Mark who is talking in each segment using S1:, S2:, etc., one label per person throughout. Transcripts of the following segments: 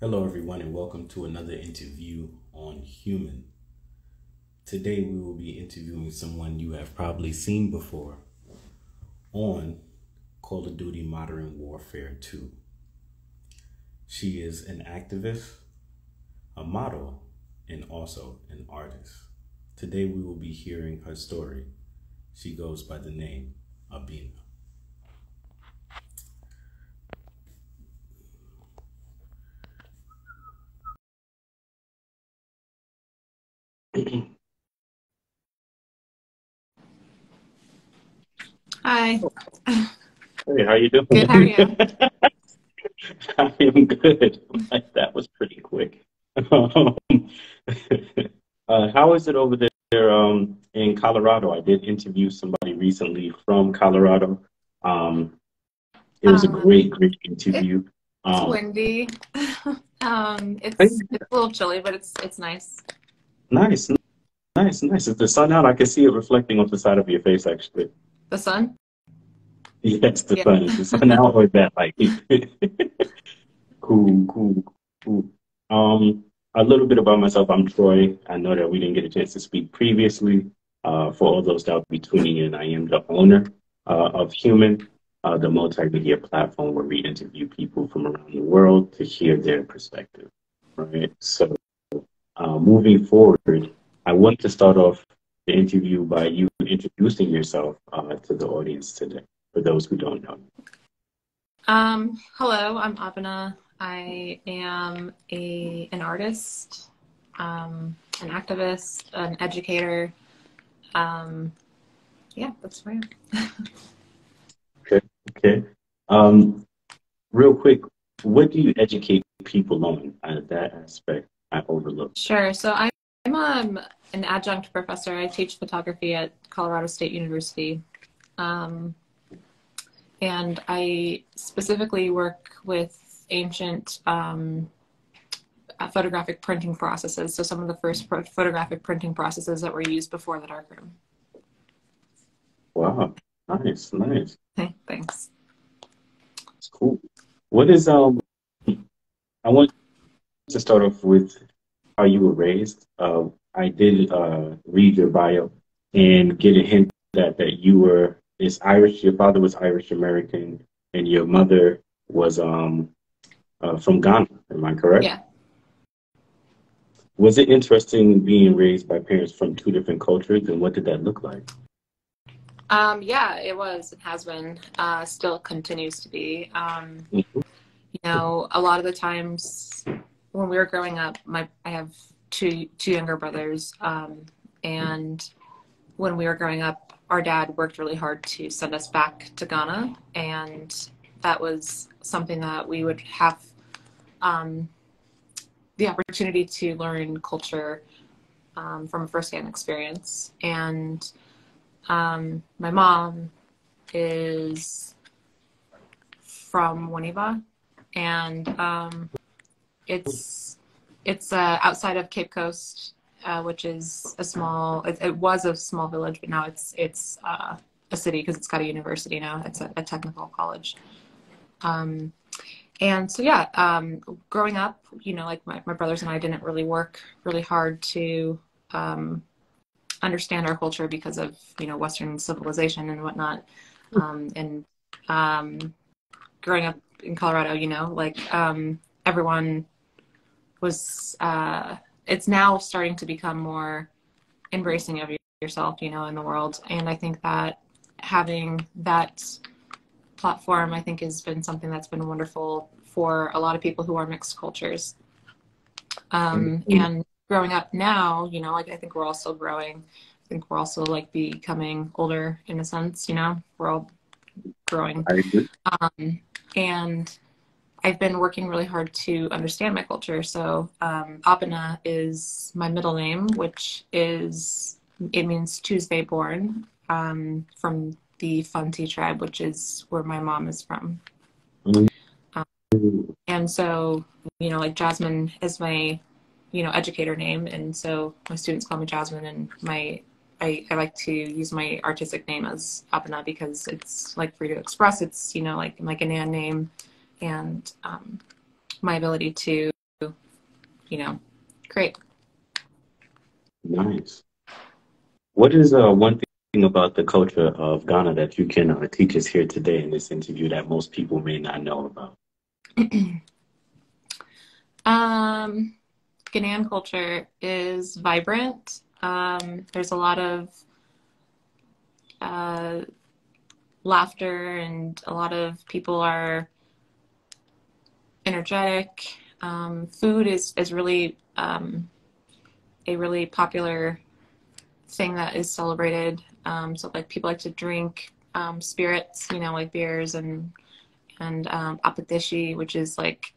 S1: Hello, everyone, and welcome to another interview on Human. Today, we will be interviewing someone you have probably seen before on Call of Duty Modern Warfare 2. She is an activist, a model, and also an artist. Today, we will be hearing her story. She goes by the name Abena.
S2: Hi.
S1: Hey, how you doing?
S2: Good. How are you?
S1: I am good. That was pretty quick. Um, uh, how is it over there um, in Colorado? I did interview somebody recently from Colorado. Um, it was a
S2: Um,
S1: great, great interview.
S2: It's
S1: Um,
S2: windy. um, it's it's a little chilly, but it's it's nice.
S1: nice, nice, nice. Is the sun out? I can see it reflecting off the side of your face, actually.
S2: The sun.
S1: Yes, the
S2: Yeah.
S1: sun. Is the sun or that like cool, cool, cool. Um, a little bit about myself. I'm Troy. I know that we didn't get a chance to speak previously. Uh, for all those that will be tuning in, I am the owner uh, of Human, uh, the multimedia platform where we interview people from around the world to hear their perspective. Right. So, uh, moving forward, I want to start off the interview by you introducing yourself uh, to the audience today for those who don't know.
S2: Um, hello, I'm Abena. I am a an artist, um, an activist, an educator. Um, yeah, that's who I am.
S1: Okay. Um, real quick, what do you educate people on? Uh, that aspect I overlooked.
S2: Sure. So I'm um, an adjunct professor. I teach photography at Colorado State University. Um, and I specifically work with ancient um, uh, photographic printing processes. So some of the first pro- photographic printing processes that were used before the darkroom.
S1: Wow. Nice, nice.
S2: Okay, thanks.
S1: It's cool. What is um I want to start off with how you were raised. Uh, I did uh, read your bio and get a hint that that you were is Irish. Your father was Irish American, and your mother was um uh, from Ghana. Am I correct?
S2: Yeah.
S1: Was it interesting being raised by parents from two different cultures, and what did that look like?
S2: Um, yeah, it was. It has been. Uh, still continues to be. Um, you know, a lot of the times when we were growing up, my I have two two younger brothers, um, and when we were growing up, our dad worked really hard to send us back to Ghana, and that was something that we would have um, the opportunity to learn culture um, from a firsthand experience, and um, my mom is from Winneba, and um, it's it's uh, outside of Cape Coast, uh, which is a small. It, it was a small village, but now it's it's uh, a city because it's got a university now. It's a, a technical college. Um, and so yeah, um, growing up, you know, like my, my brothers and I didn't really work really hard to um, understand our culture because of you know Western civilization and whatnot. Um, and um, growing up in Colorado, you know, like um, everyone was. Uh, it's now starting to become more embracing of yourself, you know, in the world. And I think that having that platform, I think, has been something that's been wonderful for a lot of people who are mixed cultures. Um,
S1: Mhm.
S2: and growing up now, you know, like I think we're all still growing. I think we're also like becoming older in a sense, you know, we're all growing. Um, and I've been working really hard to understand my culture. So um, Abena is my middle name, which is it means Tuesday born um, from the Fante tribe, which is where my mom is from. And so, you know, like Jasmine is my, you know, educator name, and so my students call me Jasmine, and my I, I like to use my artistic name as Abena because it's like free to express. It's you know like like a Nan name, and um, my ability to you know, create.
S1: Nice. What is uh, one thing about the culture of Ghana that you can uh, teach us here today in this interview that most people may not know about?
S2: um, Ghanaian culture is vibrant. Um, there's a lot of uh, laughter, and a lot of people are energetic. Um, food is is really um, a really popular thing that is celebrated. Um, so like people like to drink um, spirits, you know, like beers and and um, akpeteshie, which is like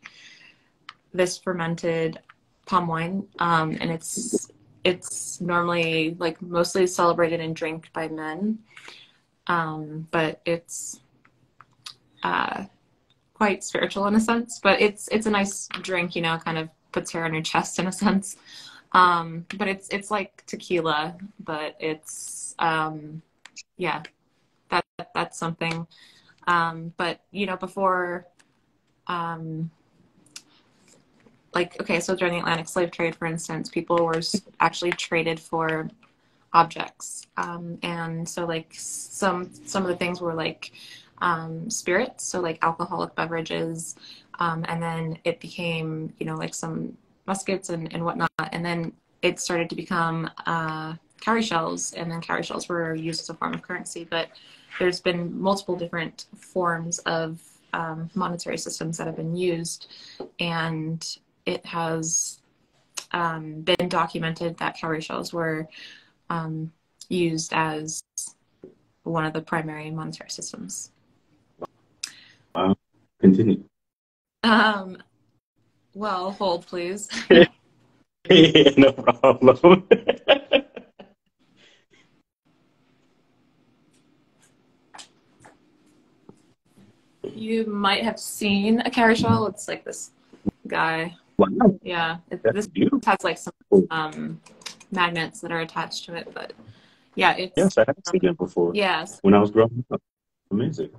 S2: this fermented palm wine, um, and it's it's normally like mostly celebrated and drank by men, um, but it's uh, quite spiritual in a sense. But it's it's a nice drink, you know, kind of puts hair on your chest in a sense. Um, but it's it's like tequila, but it's um, yeah, that that's something. Um, but you know, before um, like okay, so during the Atlantic slave trade, for instance, people were actually traded for objects, um, and so like some some of the things were like um, spirits, so like alcoholic beverages, um, and then it became you know like some muskets and, and whatnot. And then it started to become uh, cowrie shells, and then cowrie shells were used as a form of currency. But there's been multiple different forms of um, monetary systems that have been used, and it has um, been documented that cowrie shells were um, used as one of the primary monetary systems.
S1: Continue.
S2: Um, well, hold please.
S1: no problem.
S2: you might have seen a shell. It's like this guy.
S1: Wow.
S2: Yeah, it, this
S1: beautiful.
S2: has like some um, magnets that are attached to it, but yeah, it's
S1: Yes, I have seen it before.
S2: yes,
S1: When I was growing up. Amazing.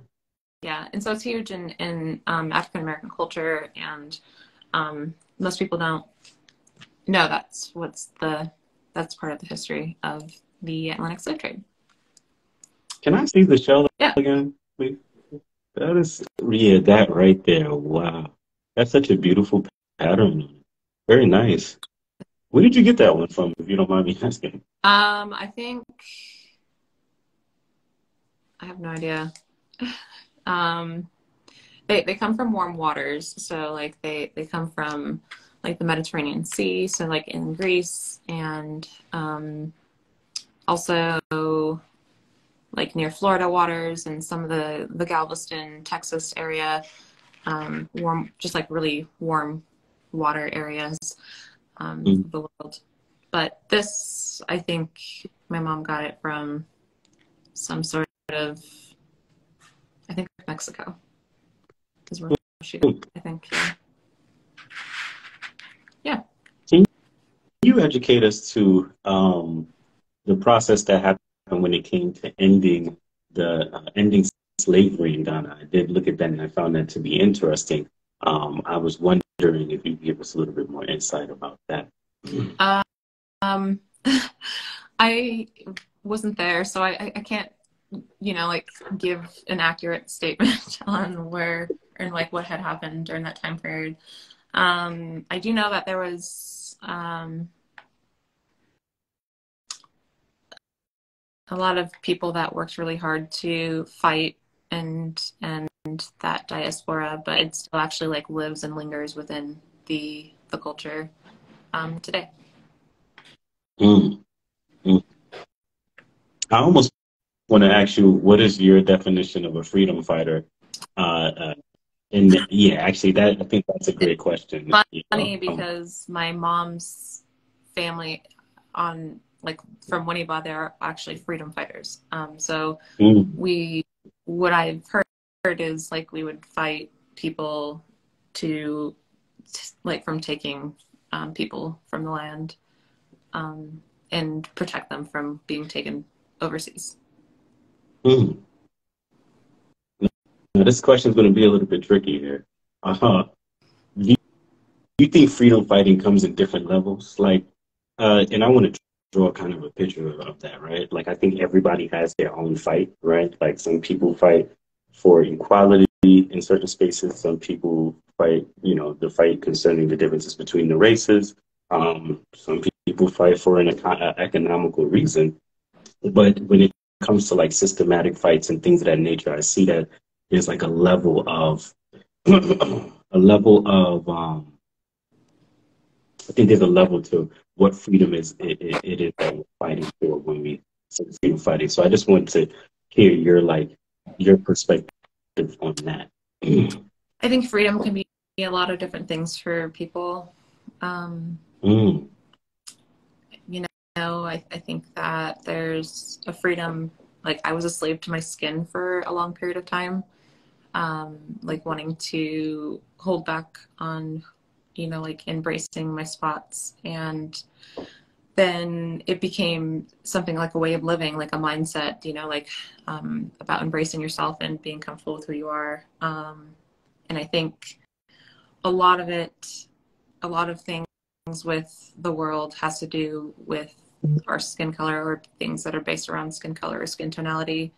S2: Yeah, and so it's huge in in um, African American culture, and um, most people don't know that's what's the that's part of the history of the Atlantic slave trade.
S1: Can I see the shell
S2: Yeah.
S1: again, please? That is, yeah, that right there. Wow. That's such a beautiful pattern. Very nice. Where did you get that one from, if you don't mind me asking?
S2: Um, I think I have no idea. Um, they they come from warm waters, so like they they come from like the Mediterranean Sea, so like in Greece and um, also like near Florida waters and some of the the Galveston, Texas area, um, warm, just like really warm water areas um,
S1: Mm.
S2: of the world. But this, I think, my mom got it from some sort of, Mexico, is where she got. it, I think. Yeah.
S1: Can you educate us to um, the process that happened when it came to ending the uh, ending slavery in Ghana? I did look at that and I found that to be interesting. Um, I was wondering if you could give us a little bit more insight about that.
S2: Um, I wasn't there, so I, I can't, you know, like give an accurate statement on where and like what had happened during that time period. Um, I do know that there was um, a lot of people that worked really hard to fight and and that diaspora, but it still actually like lives and lingers within the the culture um, today.
S1: Mm. Mm. I almost want to ask you, what is your definition of a freedom fighter? Uh, uh, and yeah, actually, that I think that's a great question.
S2: Funny
S1: you know, um,
S2: because my mom's family on like from Winneba, they're actually freedom fighters. Um, so
S1: mm,
S2: we, what I've heard is like we would fight people to, like from taking um, people from the land um, and protect them from being taken overseas.
S1: Mm. Now, this question is going to be a little bit tricky here. Uh-huh. Do you think freedom fighting comes in different levels? Like, uh, and I want to draw kind of a picture of that, right? Like, I think everybody has their own fight, right? Like, some people fight for equality in certain spaces. Some people fight, you know, the fight concerning the differences between the races. Um, some people fight for an econ- economical reason. But when it comes to like systematic fights and things of that nature, I see that there's like a level of a level of um, I think there's a level to what freedom is it, it, it is that we're fighting for when we say freedom fighting. So I just want to hear your like your perspective on that.
S2: I think freedom can be a lot of different things for people. Um, mm. Know, I, I think that there's a freedom, like I was a slave to my skin for a long period of time, um, like wanting to hold back on, you know, like embracing my spots. And then it became something like a way of living, like a mindset, you know, like um, about embracing yourself and being comfortable with who you are. Um, and I think a lot of it, a lot of things with the world has to do with our skin color or things that are based around skin color or skin tonality.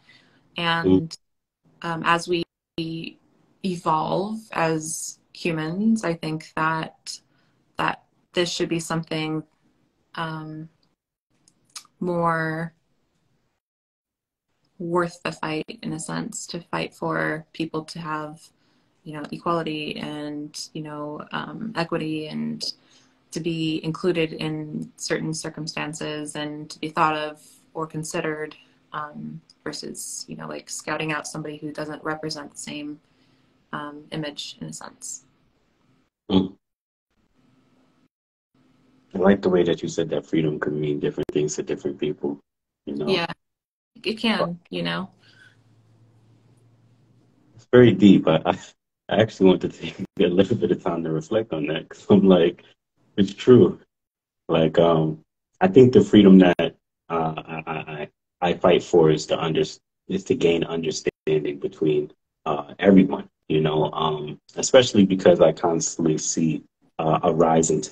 S2: And um, as we evolve as humans, I think that that this should be something um, more worth the fight in a sense to fight for people to have you know equality and you know um, equity and to be included in certain circumstances and to be thought of or considered um, versus you know like scouting out somebody who doesn't represent the same um, image in a sense. Mm.
S1: i like the way that you said that freedom could mean different things to different people you know?
S2: Yeah. It can you know?
S1: It's very deep. I, I I actually want to take a little bit of time to reflect on that because I'm like, it's true. Like, um, I think the freedom that uh, I, I, I fight for is to under is to gain understanding between uh, everyone. You know, um, especially because I constantly see uh, a rise in t-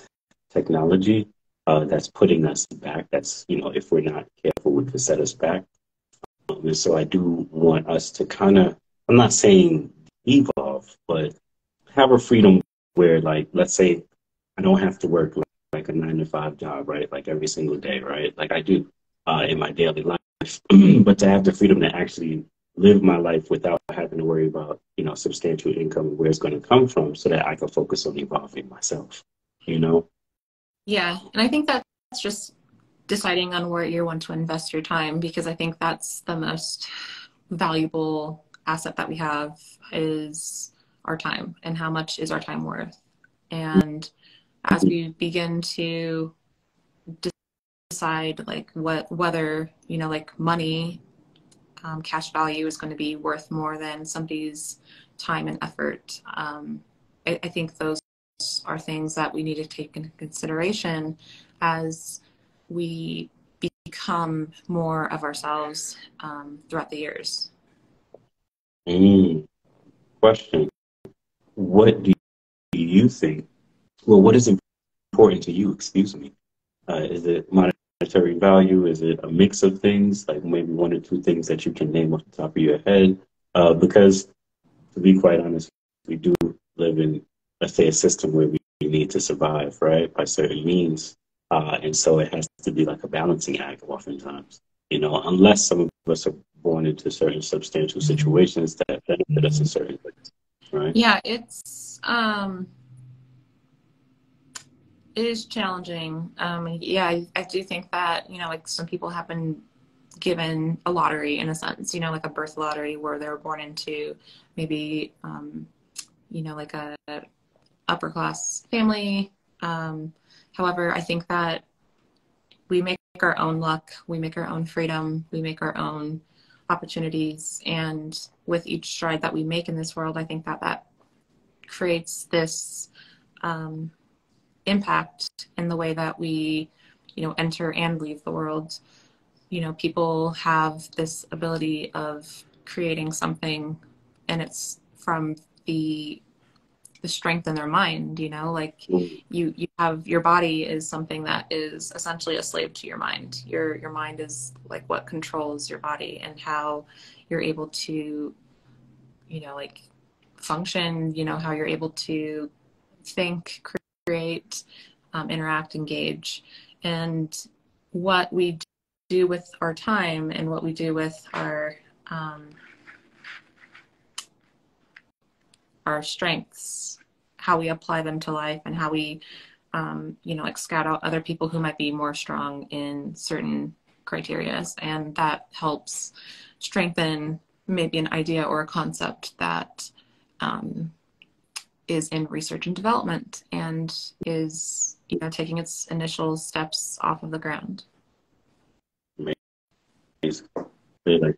S1: technology uh, that's putting us back. That's you know, if we're not careful, would could set us back. Um, and so I do want us to kind of. I'm not saying evolve, but have a freedom where, like, let's say I don't have to work like, a nine to five job, right? Like every single day, right? Like I do uh, in my daily life, but to have the freedom to actually live my life without having to worry about, you know, substantial income, where it's going to come from, so that I can focus on evolving myself, you know?
S2: Yeah. And I think that's just deciding on where you want to invest your time because I think that's the most valuable asset that we have is our time and how much is our time worth. And as we begin to decide like what whether you know like money um, cash value is going to be worth more than somebody's time and effort um, I, I, think those are things that we need to take into consideration as we become more of ourselves um, throughout the years
S1: Mm. Question. What do you think? Well, what is important to you? Excuse me. Uh, is it monetary value? Is it a mix of things, like maybe one or two things that you can name off the top of your head? Uh, because, to be quite honest, we do live in, let's say, a system where we need to survive, right, by certain means. Uh, and so it has to be like a balancing act oftentimes, you know, unless some of us are born into certain substantial situations that benefit us in certain ways, right?
S2: Yeah, it's um, it is challenging. Um, yeah, I, I do think that you know, like some people have been given a lottery in a sense, you know, like a birth lottery where they were born into maybe, um, you know, like a upper class family. Um, however, I think that we make our own luck, we make our own freedom, we make our own opportunities and with each stride that we make in this world i think that that creates this um, impact in the way that we you know enter and leave the world you know people have this ability of creating something and it's from the the strength in their mind you know like mm. you you have your body is something that is essentially a slave to your mind your your mind is like what controls your body and how you're able to you know like function you know how you're able to think create um, interact engage. And what we do with our time and what we do with our um, our strengths, how we apply them to life, and how we, um, you know, like scout out other people who might be more strong in certain criterias, and that helps strengthen maybe an idea or a concept that um, is in research and development and is you know taking its initial steps off of the ground.
S1: Amazing. Really like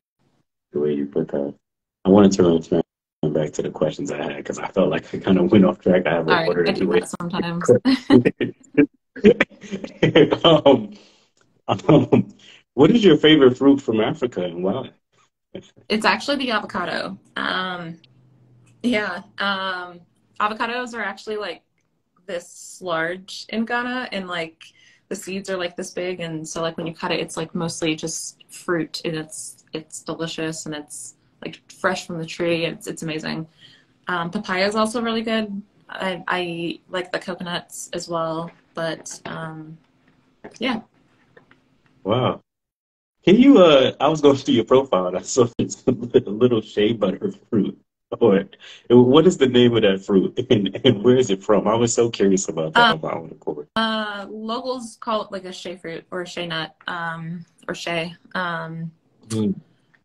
S1: the way you put that. I wanted to return back to the questions I had because I felt like I kind of went off track. I have a order anyway.
S2: sometimes.
S1: um, um, what is your favorite fruit from Africa and why?
S2: it's actually the avocado. Um, yeah, um, avocados are actually like this large in Ghana, and like the seeds are like this big, and so like when you cut it, it's like mostly just fruit, and it's it's delicious and it's like fresh from the tree. It's it's amazing. Um, papaya is also really good. I, I like the coconuts as well, but um, yeah.
S1: Wow. Can you? Uh, I was going through your profile and I saw a little shea butter fruit. Or what is the name of that fruit and, and where is it from? I was so curious about that. Um, about
S2: the uh, locals call it like a shea fruit or a shea nut um, or shea. Um, mm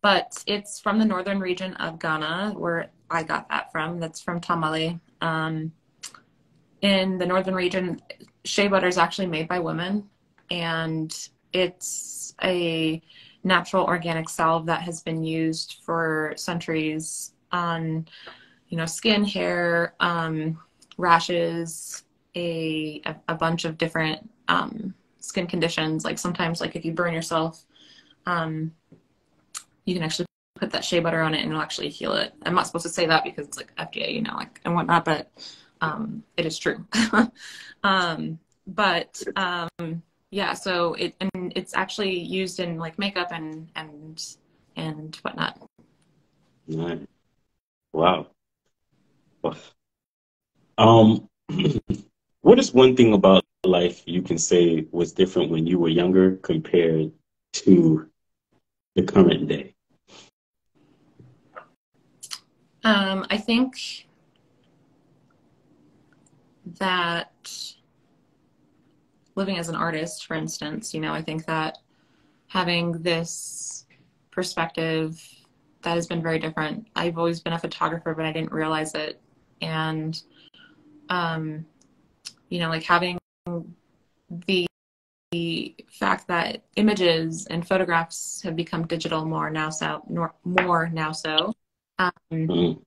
S2: but it's from the northern region of Ghana, where I got that from. That's from Tamale. Um, in the northern region, shea butter is actually made by women, and it's a natural organic salve that has been used for centuries on, you know, skin, hair, um, rashes, a, a bunch of different um, skin conditions. Like sometimes, like if you burn yourself, um, you can actually put that shea butter on it and it'll actually heal it. I'm not supposed to say that because it's like FDA, you know, like and whatnot, but um, it is true. um, but um, yeah, so it and it's actually used in like makeup and and and whatnot.
S1: Nice. Wow. Um, what is one thing about life you can say was different when you were younger compared to the current day?
S2: Um, I think that living as an artist, for instance, you know, I think that having this perspective that has been very different. I've always been a photographer, but I didn't realize it. And, um, you know, like having the the fact that images and photographs have become digital more now so more now so um, mm-hmm.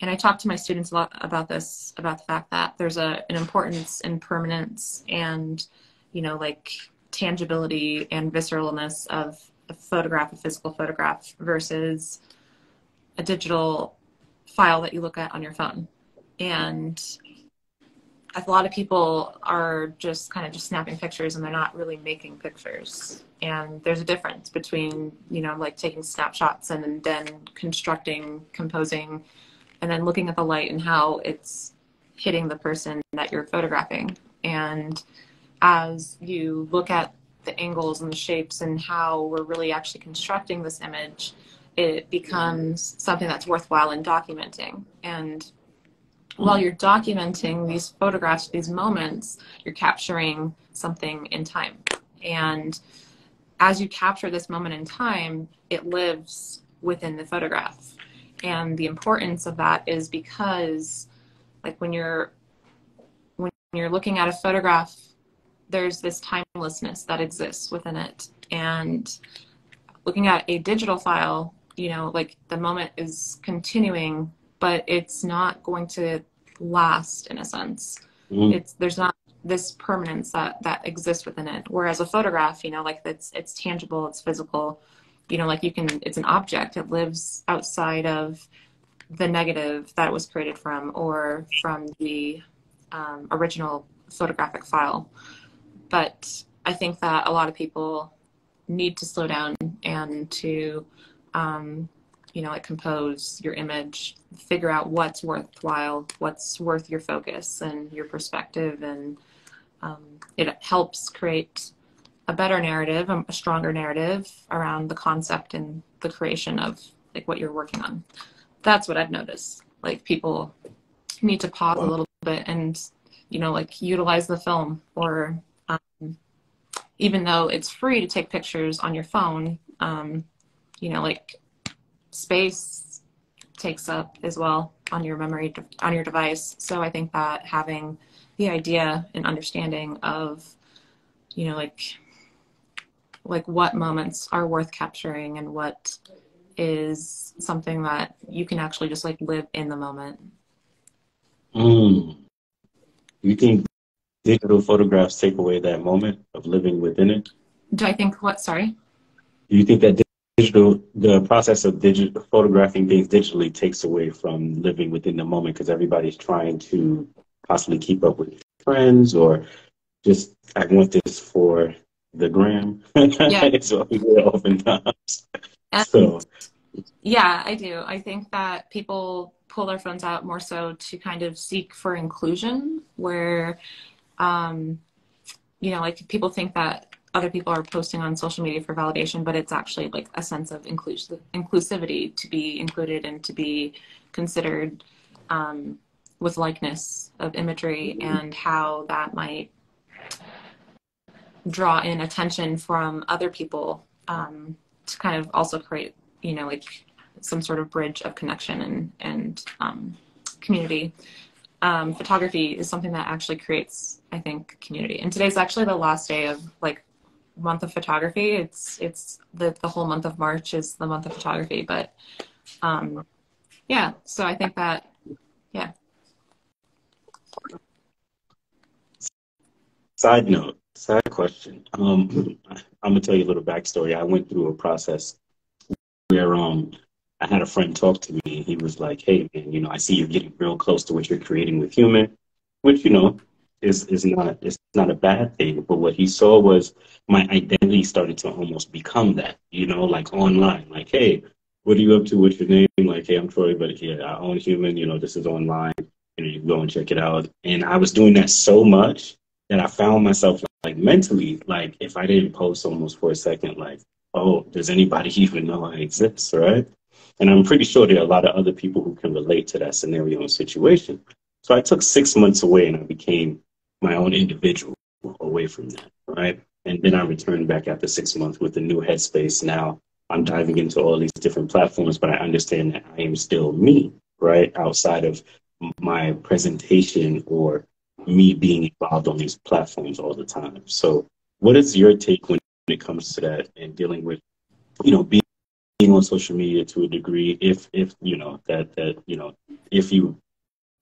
S2: and i talk to my students a lot about this about the fact that there's a an importance in permanence and you know like tangibility and visceralness of a photograph a physical photograph versus a digital file that you look at on your phone. And a lot of people are just kind of just snapping pictures and they're not really making pictures. And there's a difference between you know like taking snapshots and then constructing composing and then looking at the light and how it's hitting the person that you're photographing. And as you look at the angles and the shapes and how we're really actually constructing this image it becomes something that's worthwhile in documenting and while you're documenting these photographs, these moments, you're capturing something in time. And as you capture this moment in time, it lives within the photograph. And the importance of that is because like when you're when you're looking at a photograph, there's this timelessness that exists within it. And looking at a digital file, you know, like the moment is continuing, but it's not going to last in a sense. Mm-hmm. It's there's not this permanence that that exists within it. Whereas a photograph, you know, like it's it's tangible, it's physical. You know, like you can it's an object. It lives outside of the negative that it was created from or from the um, original photographic file. But I think that a lot of people need to slow down and to, um, you know, like compose your image, figure out what's worthwhile, what's worth your focus and your perspective. And um, it helps create a better narrative, a stronger narrative around the concept and the creation of like what you're working on. That's what I've noticed. Like people need to pause a little bit and, you know, like utilize the film or um, even though it's free to take pictures on your phone, um, you know, like space takes up as well on your memory on your device. So I think that having the idea and understanding of, you know, like like what moments are worth capturing and what is something that you can actually just like live in the moment.
S1: Mm. You think digital photographs take away that moment of living within it?
S2: Do I think what? Sorry.
S1: Do you think that digital, the process of digital photographing things digitally takes away from living within the moment because everybody's trying to possibly keep up with friends or just I want this for the gram. Yeah. it's oftentimes. And, so.
S2: Yeah, I do. I think that people pull their phones out more so to kind of seek for inclusion, where, um, you know, like people think that other people are posting on social media for validation, but it's actually like a sense of inclusive inclusivity to be included and to be considered um, with likeness of imagery and how that might draw in attention from other people um, to kind of also create, you know, like some sort of bridge of connection and and um, community. Um, photography is something that actually creates, I think, community. And today's actually the last day of like month of photography. It's it's the the whole month of March is the month of photography. But um, yeah, so I think that yeah.
S1: Side note, Side question. Um, I'm gonna tell you a little backstory. I went through a process where um I had a friend talk to me. He was like, "Hey, man, you know, I see you're getting real close to what you're creating with human, which you know is is not it's not a bad thing. But what he saw was my identity started to almost become that. You know, like online, like, hey, what are you up to? What's your name? Like, hey, I'm Troy, but yeah, I own human. You know, this is online. You know, you can go and check it out. And I was doing that so much that I found myself like mentally, like if I didn't post almost for a second, like, oh, does anybody even know I exist, right? And I'm pretty sure there are a lot of other people who can relate to that scenario and situation. So I took six months away and I became my own individual away from that, right? And then I returned back after six months with a new headspace. Now I'm diving into all these different platforms, but I understand that I am still me, right? Outside of my presentation or me being involved on these platforms all the time. So, what is your take when it comes to that and dealing with, you know, being on social media to a degree, if if you know that that you know if you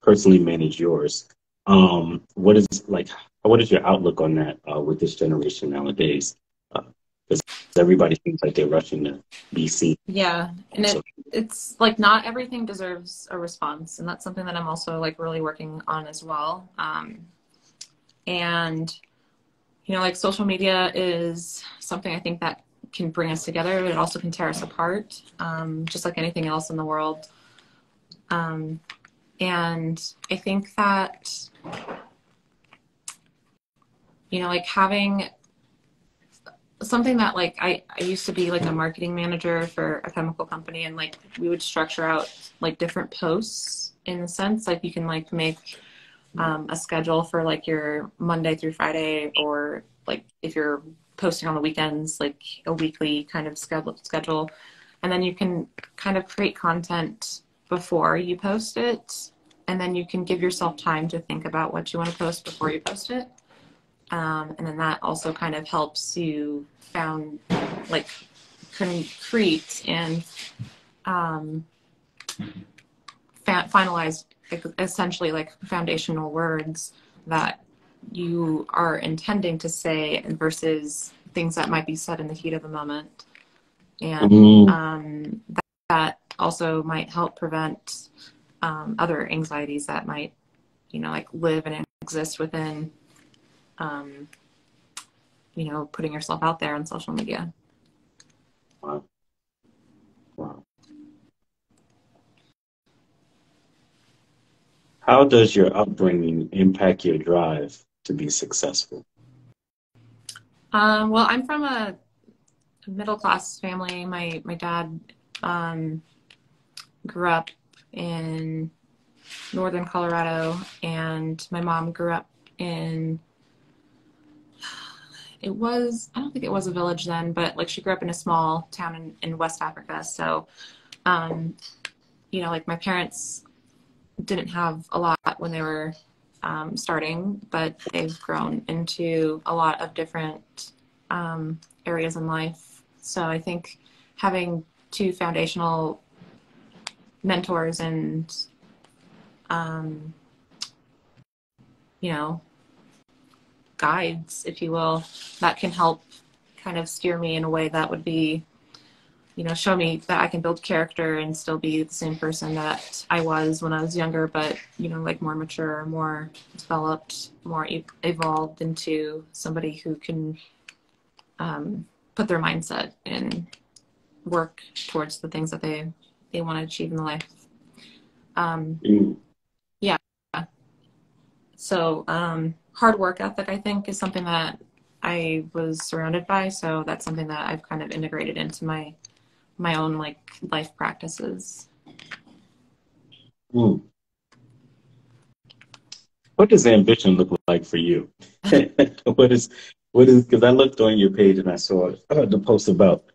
S1: personally manage yours, um, what is like what is your outlook on that uh, with this generation nowadays? Because uh, everybody seems like they're rushing to be seen.
S2: Yeah, and it, it's like not everything deserves a response, and that's something that I'm also like really working on as well. Um, and you know, like social media is something I think that can bring us together, but it also can tear us apart, um, just like anything else in the world. Um, and I think that you know, like having something that like I, I used to be like a marketing manager for a chemical company and like we would structure out like different posts in a sense like you can like make um, a schedule for like your monday through friday or like if you're posting on the weekends like a weekly kind of schedule schedule. And then you can kind of create content before you post it. And then you can give yourself time to think about what you want to post before you post it. Um, and then that also kind of helps you found like concrete and um, fa- finalized essentially like foundational words that you are intending to say versus things that might be said in the heat of the moment and mm-hmm. um, that, that, also might help prevent um, other anxieties that might, you know, like live and exist within, um, you know, putting yourself out there on social media.
S1: Wow. Wow. How does your upbringing impact your drive to be successful?
S2: Um, well, I'm from a middle class family. My my dad um, grew up in northern Colorado, and my mom grew up in. It was I don't think it was a village then, but like she grew up in a small town in, in West Africa. So, um, you know, like my parents didn't have a lot when they were um, starting, but they've grown into a lot of different um, areas in life. So I think having two foundational mentors and, um, you know, guides, if you will, that can help kind of steer me in a way that would be you know, show me that I can build character and still be the same person that I was when I was younger, but, you know, like more mature, more developed, more e- evolved into somebody who can um, put their mindset and work towards the things that they, they want to achieve in life. Um, mm. Yeah. So, um, hard work ethic, I think, is something that I was surrounded by. So that's something that I've kind of integrated into my my own like life practices.
S1: Hmm. What does ambition look like for you? what is what is because I looked on your page and I saw uh, the post about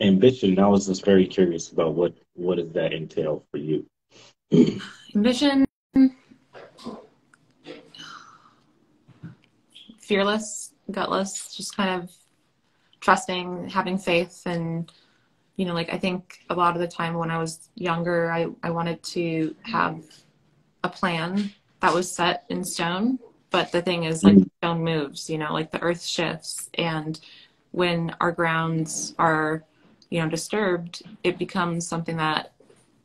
S1: ambition. And I was just very curious about what what does that entail for you?
S2: ambition, fearless, gutless, just kind of trusting, having faith, and you know, like I think a lot of the time when I was younger, I, I wanted to have a plan that was set in stone. But the thing is, like, stone moves, you know, like the earth shifts. And when our grounds are, you know, disturbed, it becomes something that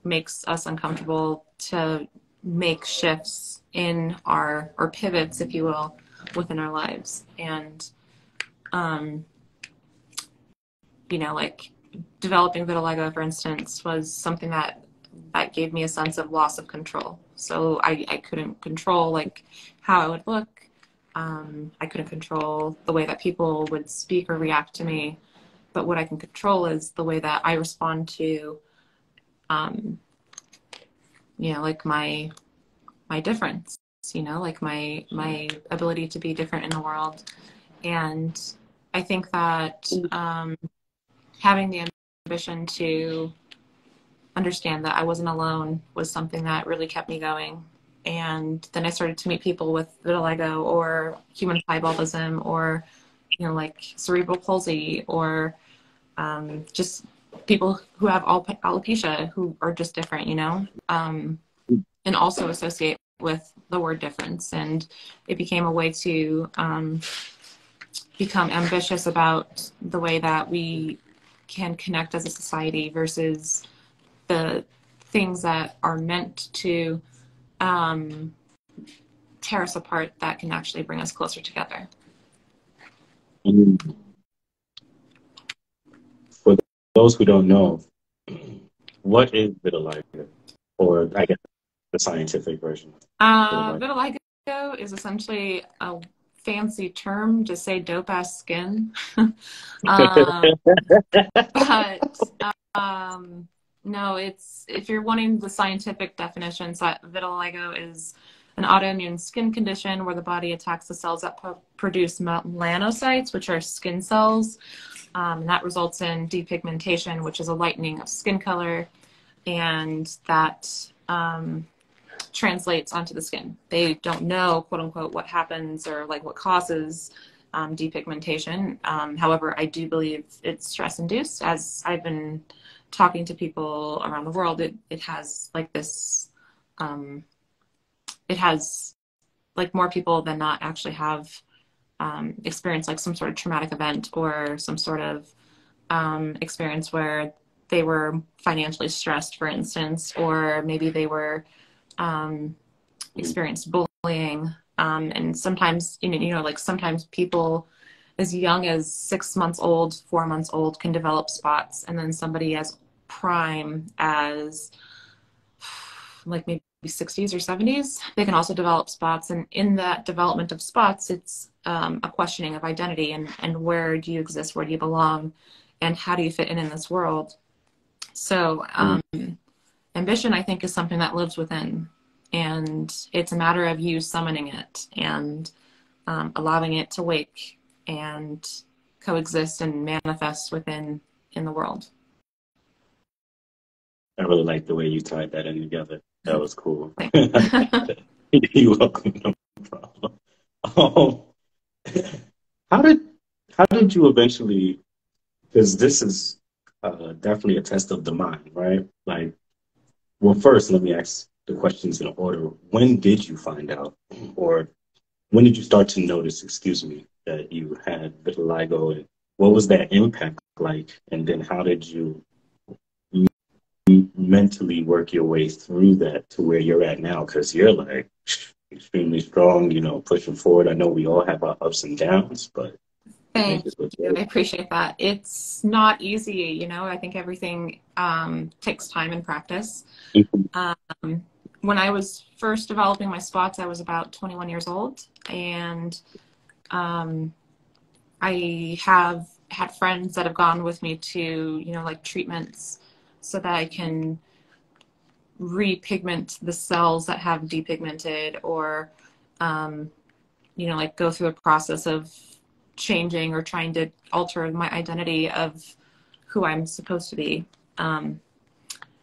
S2: makes us uncomfortable to make shifts in our, or pivots, if you will, within our lives. And, um, you know, like developing vitiligo, for instance, was something that that gave me a sense of loss of control. So I, I couldn't control like how I would look. Um, I couldn't control the way that people would speak or react to me. But what I can control is the way that I respond to, um, you know, like my my difference. You know, like my my ability to be different in the world. And I think that um, having the ambition to understand that I wasn't alone was something that really kept me going. And then I started to meet people with vitiligo or human piebaldism or, you know, like cerebral palsy or um, just people who have alopecia who are just different, you know, um, and also associate with the word difference. And it became a way to um, become ambitious about the way that we can connect as a society versus the things that are meant to um, tear us apart that can actually bring us closer together.
S1: For those who don't know, what is vitiligo? Or I guess the scientific version.
S2: Uh, vitiligo is essentially a fancy term to say dope ass skin. um, but um, no, it's if you're wanting the scientific definition, so vitiligo is an autoimmune skin condition where the body attacks the cells that pro- produce melanocytes, which are skin cells. Um, and that results in depigmentation, which is a lightening of skin color, and that um, translates onto the skin. They don't know, quote unquote, what happens or like what causes um, depigmentation. Um, however, I do believe it's stress induced. As I've been talking to people around the world, it, it has like this, um, it has like more people than not actually have um, experienced like some sort of traumatic event or some sort of um, experience where they were financially stressed, for instance, or maybe they were um, experienced bullying. Um, and sometimes, you know, you know, like sometimes people as young as six months old, four months old can develop spots, and then somebody as prime as like maybe 60s or 70s, they can also develop spots. And in that development of spots, it's um, a questioning of identity and, and where do you exist, where do you belong, and how do you fit in in this world. So, um, ambition, I think, is something that lives within, and it's a matter of you summoning it and um, allowing it to wake and coexist and manifest within in the world.
S1: I really like the way you tied that in together. That was cool. You're welcome. No problem. Um, how did how did you eventually? Because this is uh, definitely a test of the mind, right? Like, well, first let me ask the questions in order. When did you find out, or when did you start to notice? Excuse me, that you had vitiligo, and what was that impact like? And then how did you mentally work your way through that to where you're at now because you're like extremely strong, you know, pushing forward. I know we all have our ups and downs, but
S2: Thank you. I appreciate that. It's not easy, you know. I think everything um, takes time and practice. Mm-hmm. Um, when I was first developing my spots, I was about 21 years old, and um, I have had friends that have gone with me to, you know, like treatments so that I can repigment the cells that have depigmented or, um, you know, like go through a process of changing or trying to alter my identity of who I'm supposed to be. Um,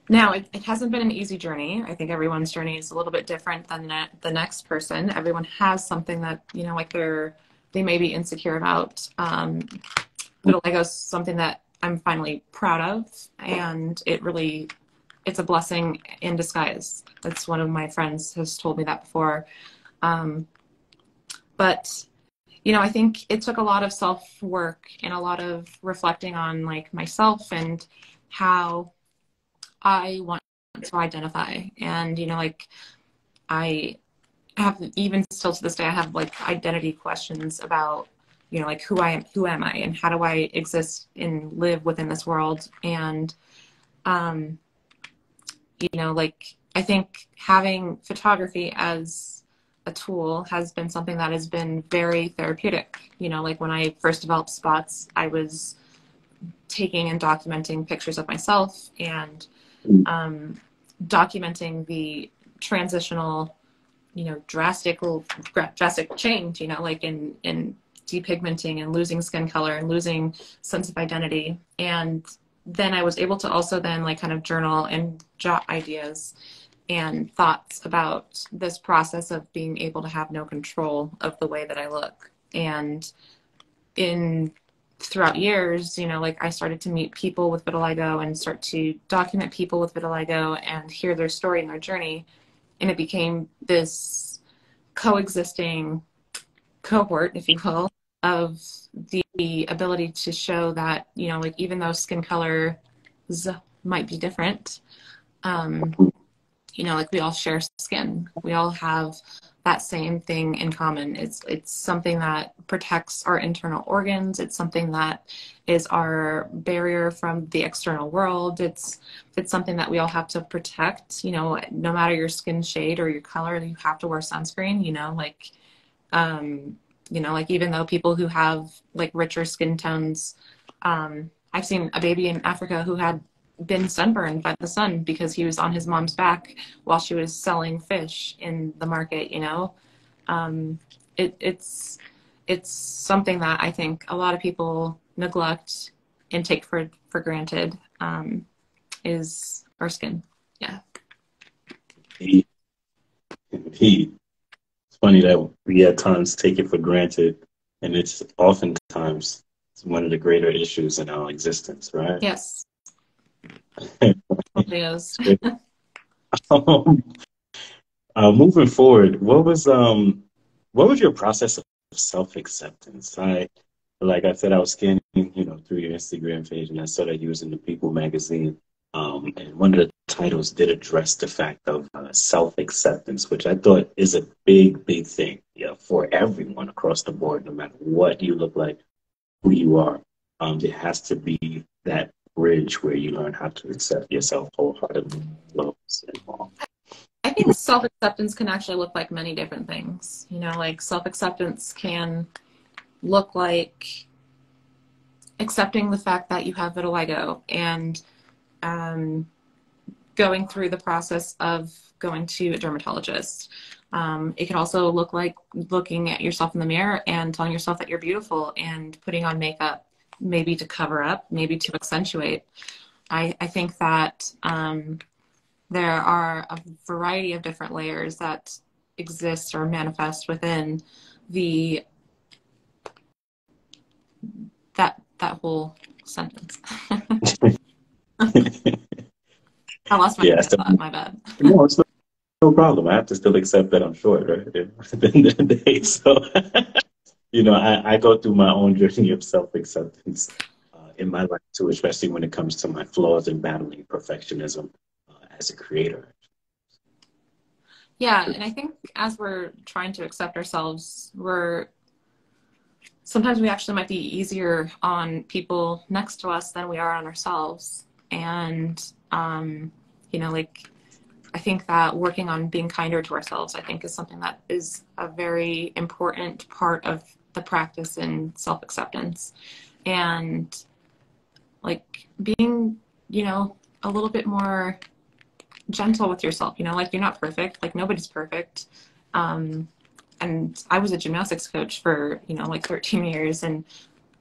S2: now, it, it, hasn't been an easy journey. I think everyone's journey is a little bit different than the, the next person. Everyone has something that, you know, like they're, they may be insecure about. Um, vitiligo is something that I'm finally proud of, and it really it's a blessing in disguise. That's one of my friends has told me that before. Um, but you know, I think it took a lot of self work and a lot of reflecting on like myself and how I want to identify. And you know, like I have even still to this day, I have like identity questions about you know like who i am who am i and how do i exist and live within this world and um you know like i think having photography as a tool has been something that has been very therapeutic. You know like when i first developed spots i was taking and documenting pictures of myself and um, documenting the transitional you know drastic drastic change you know like in in depigmenting and losing skin color and losing sense of identity. And then I was able to also then like kind of journal and jot ideas and thoughts about this process of being able to have no control of the way that I look. And in throughout years, you know, like I started to meet people with vitiligo and start to document people with vitiligo and hear their story and their journey. And it became this coexisting cohort, if you will, of the ability to show that you know like even though skin colors might be different um you know like we all share skin. We all have that same thing in common. It's it's something that protects our internal organs. It's something that is our barrier from the external world. It's it's something that we all have to protect. You know no matter your skin shade or your color you have to wear sunscreen you know like um you know like even though people who have like richer skin tones um, i've seen a baby in africa who had been sunburned by the sun because he was on his mom's back while she was selling fish in the market you know um, it, it's it's something that i think a lot of people neglect and take for for granted um, is our skin yeah
S1: indeed it's funny that we at times take it for granted, and it's oftentimes one of the greater issues in our existence, right?
S2: Yes.
S1: um, uh, moving forward, what was um, what was your process of self acceptance? I, like I said, I was scanning, you know, through your Instagram page, and I saw that you was in the People magazine. Um, and one of the titles did address the fact of uh, self acceptance, which I thought is a big, big thing yeah, for everyone across the board, no matter what you look like, who you are. Um, there has to be that bridge where you learn how to accept yourself wholeheartedly.
S2: I think self acceptance can actually look like many different things. You know, like self acceptance can look like accepting the fact that you have vitiligo and um, going through the process of going to a dermatologist. Um, it can also look like looking at yourself in the mirror and telling yourself that you're beautiful and putting on makeup, maybe to cover up, maybe to accentuate. I, I think that um, there are a variety of different layers that exist or manifest within the that that whole sentence. I lost my, yeah, my bad.
S1: No, it's no, no, problem. I have to still accept that I'm short, right? At the end of the day. So, you know, I, I go through my own journey of self acceptance uh, in my life too, especially when it comes to my flaws and battling perfectionism uh, as a creator.
S2: Yeah, and I think as we're trying to accept ourselves, we're sometimes we actually might be easier on people next to us than we are on ourselves. And, um, you know, like, I think that working on being kinder to ourselves, I think, is something that is a very important part of the practice in self acceptance. And, like, being, you know, a little bit more gentle with yourself, you know, like, you're not perfect, like, nobody's perfect. Um, and I was a gymnastics coach for you know like 13 years, and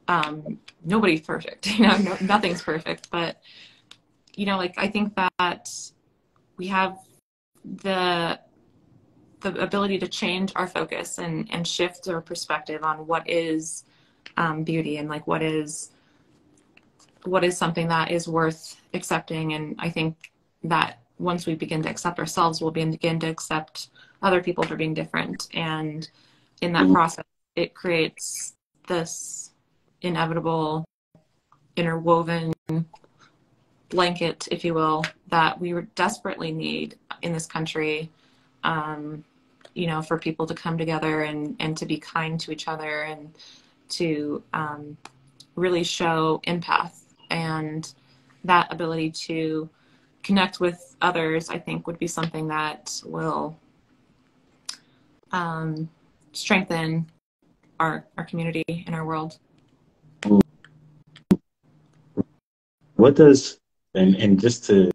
S2: um, nobody's perfect. You know, no, nothing's perfect. But you know, like I think that we have the the ability to change our focus and and shift our perspective on what is um, beauty and like what is what is something that is worth accepting. And I think that once we begin to accept ourselves, we'll begin to accept other people for being different. And in that mm-hmm. process, it creates this inevitable interwoven blanket, if you will, that we desperately need in this country. Um, you know, for people to come together and, and to be kind to each other and to um, really show empath and that ability to connect with others, I think would be something that will um, strengthen our our community and our world.
S1: What does and and just to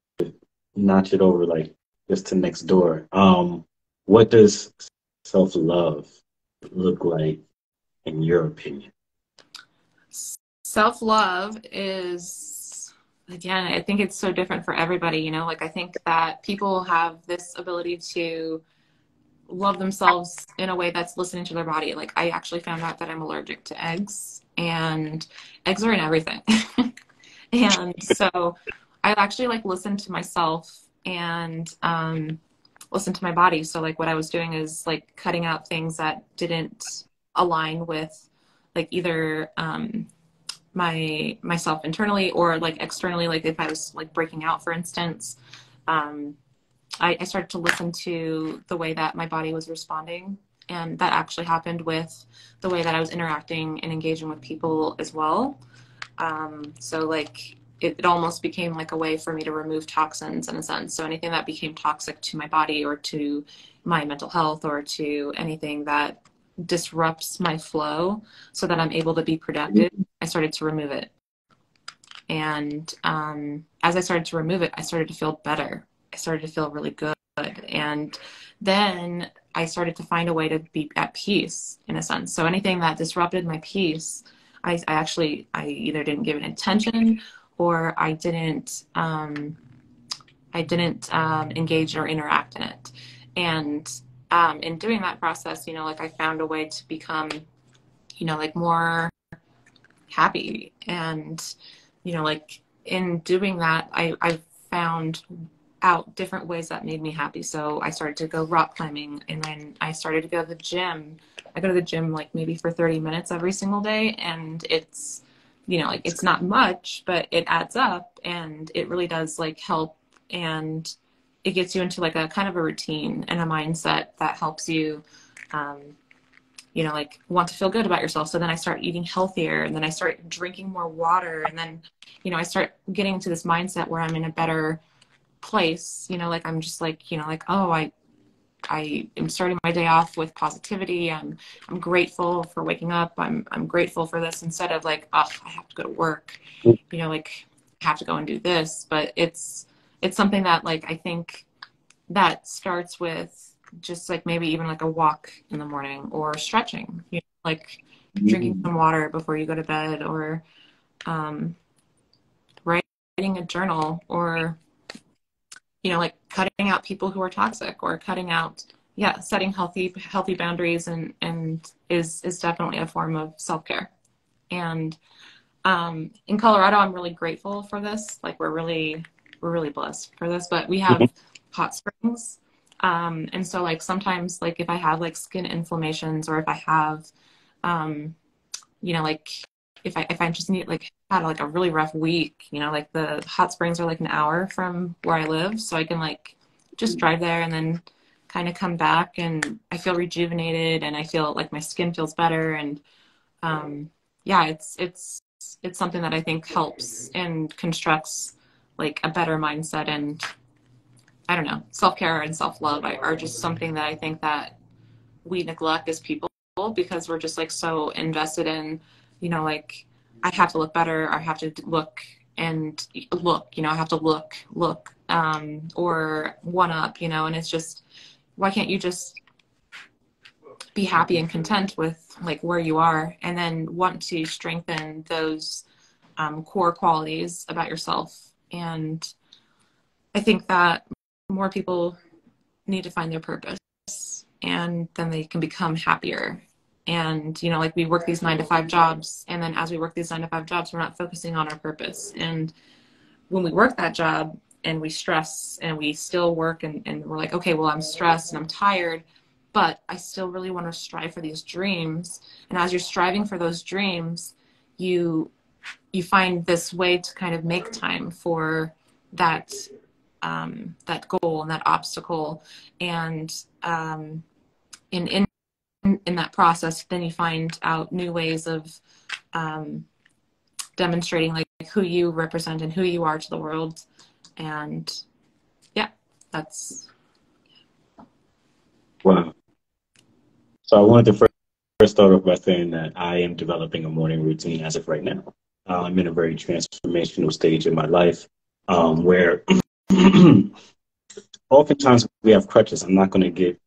S1: notch it over like just to next door, um, what does self love look like in your opinion?
S2: Self love is again, I think it's so different for everybody, you know, like I think that people have this ability to love themselves in a way that's listening to their body. Like I actually found out that I'm allergic to eggs and eggs are in everything. and so I actually like listen to myself and um, listen to my body. So like what I was doing is like cutting out things that didn't align with like either um, my myself internally or like externally. Like if I was like breaking out, for instance, um, I, I started to listen to the way that my body was responding. And that actually happened with the way that I was interacting and engaging with people as well. Um, so, like, it, it, almost became like a way for me to remove toxins in a sense. So, anything that became toxic to my body or to my mental health or to anything that disrupts my flow so that I'm able to be productive, I started to remove it. And um, as I started to remove it, I started to feel better. I started to feel really good. And then I started to find a way to be at peace in a sense. So anything that disrupted my peace, I, I actually, I either didn't give it attention or I didn't, um, I didn't um, engage or interact in it. And um, in doing that process, you know, like I found a way to become, you know, like more happy. And, you know, like in doing that, I, I found out different ways that made me happy. So I started to go rock climbing and then I started to go to the gym. I go to the gym like maybe for 30 minutes every single day and it's you know, like it's not much, but it adds up and it really does like help and it gets you into like a kind of a routine and a mindset that helps you um, you know like want to feel good about yourself. So then i start eating healthier and then i start drinking more water and then you know i start getting into this mindset where i'm in a better place you know like i'm just like you know like oh i i am starting my day off with positivity. I'm i'm grateful for waking up. I'm i'm grateful for this instead of like oh i have to go to work you know like I have to go and do this. But it's it's something that like i think that starts with just like maybe even like a walk in the morning or stretching, you know, like mm-hmm. drinking some water before you go to bed or um, writing a journal or, you know, like cutting out people who are toxic or cutting out, yeah, setting healthy, healthy boundaries and, and is, is definitely a form of self-care. And um, in Colorado, I'm really grateful for this. Like we're really, we're really blessed for this, but we have mm-hmm. hot springs um, and so like sometimes like if I have like skin inflammations or if I have, um, you know, like if I if I just need like had like a really rough week, you know, like the hot springs are like an hour from where I live, so I can like just drive there and then kind of come back and I feel rejuvenated and I feel like my skin feels better and um, yeah, it's it's it's something that I think helps and constructs like a better mindset and I don't know, self care and self love are just something that I think that we neglect as people because we're just like so invested in, you know, like I have to look better, I have to look and look, you know, I have to look, look, um, or one up, you know, and it's just, why can't you just be happy and content with like where you are and then want to strengthen those um, core qualities about yourself? And i think that more people need to find their purpose and then they can become happier and you know like we work these nine to five jobs and then as we work these nine to five jobs we're not focusing on our purpose. And when we work that job and we stress and we still work and, and we're like okay well i'm stressed and i'm tired but i still really want to strive for these dreams. And as you're striving for those dreams you you find this way to kind of make time for that um, that goal and that obstacle. And um, in, in in that process then you find out new ways of um, demonstrating like who you represent and who you are to the world. And yeah that's
S1: wow so i wanted to first, first start off by saying that i am developing a morning routine as of right now. Uh, i'm in a very transformational stage in my life um, where oftentimes we have crutches. I'm not going to get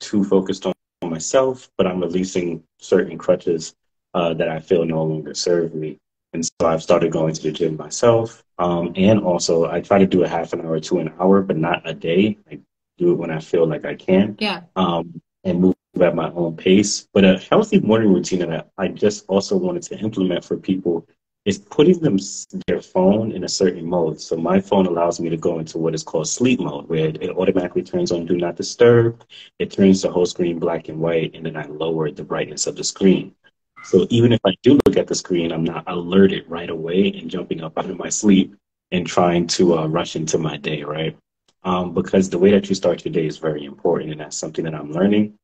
S1: too focused on, myself, but I'm releasing certain crutches uh, that I feel no longer serve me. And so I've started going to the gym myself. Um, and also, I try to do a half an hour to an hour, but not a day. I do it when I feel like I can.
S2: Yeah.
S1: Um, and move at my own pace. But a healthy morning routine that I just also wanted to implement for people is putting them their phone in a certain mode. So my phone allows me to go into what is called sleep mode, where it, automatically turns on do not disturb. It turns the whole screen black and white, and then I lower the brightness of the screen. So even if I do look at the screen, I'm not alerted right away and jumping up out of my sleep and trying to uh, rush into my day, right? Um, because the way that you start your day is very important, and that's something that I'm learning.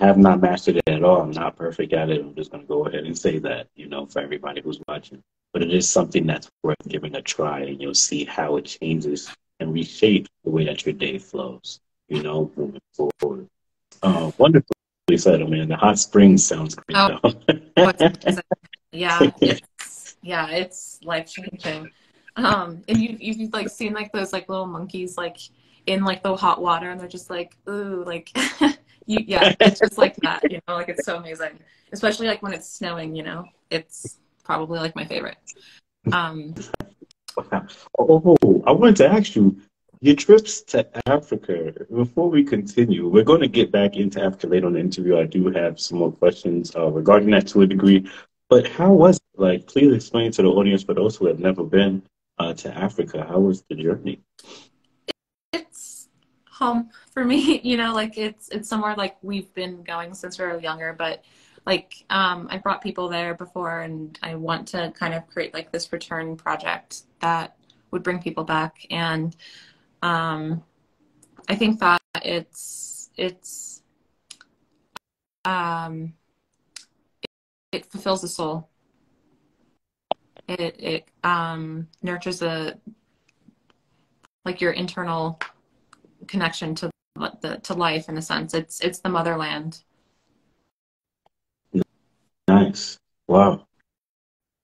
S1: I have not mastered it at all. I'm not perfect at it. I'm just going to go ahead and say that, you know, for everybody who's watching but it is something that's worth giving a try and you'll see how it changes and reshapes the way that your day flows, you know, moving forward. Uh, wonderfully said, I mean, the hot springs sounds great. Oh,
S2: yeah, it's, yeah, it's life changing. Um, and you, you've like seen like those like little monkeys like in like the hot water and they're just like, ooh, like, you, yeah, it's just like that, you know, like it's so amazing, especially like when it's snowing, you know, it's, probably like my favorite. Um,
S1: oh, I wanted to ask you your trips to Africa. Before we continue, we're going to get back into Africa later on the interview. I do have some more questions uh, regarding that to a degree. But how was it? Like, please explain to the audience, but those who have never been uh, to Africa, how was the journey?
S2: It's home for me. You know, like it's it's somewhere like we've been going since we were younger, but like um, I brought people there before, and I want to kind of create like this return project that would bring people back. And um, I think that it's it's um, it, it fulfills the soul. It it um, nurtures a like your internal connection to the to life in a sense. It's it's the motherland.
S1: Nice. Wow.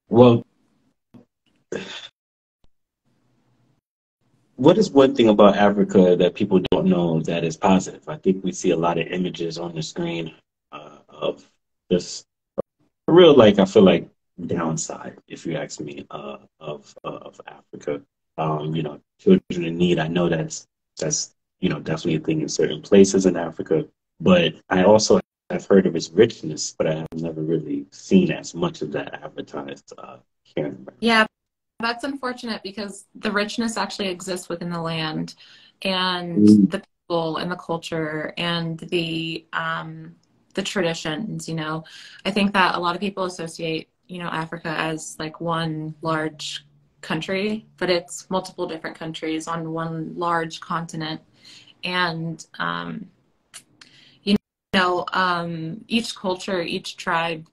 S1: Well, what is one thing about Africa that people don't know that is positive? I think we see a lot of images on the screen uh, of this real, like I feel like downside, if you ask me, uh, of uh, of Africa. Um, you know, children in need. I know that's that's you know definitely a thing in certain places in Africa, but I also have heard of its richness, but I have never really seen as much of that advertised uh, here.
S2: Yeah, that's unfortunate because the richness actually exists within the land and mm. the people and the culture and the um, the traditions. You know, I think that a lot of people associate you know Africa as like one large country, but it's multiple different countries on one large continent, and um, you know um, each culture, each tribe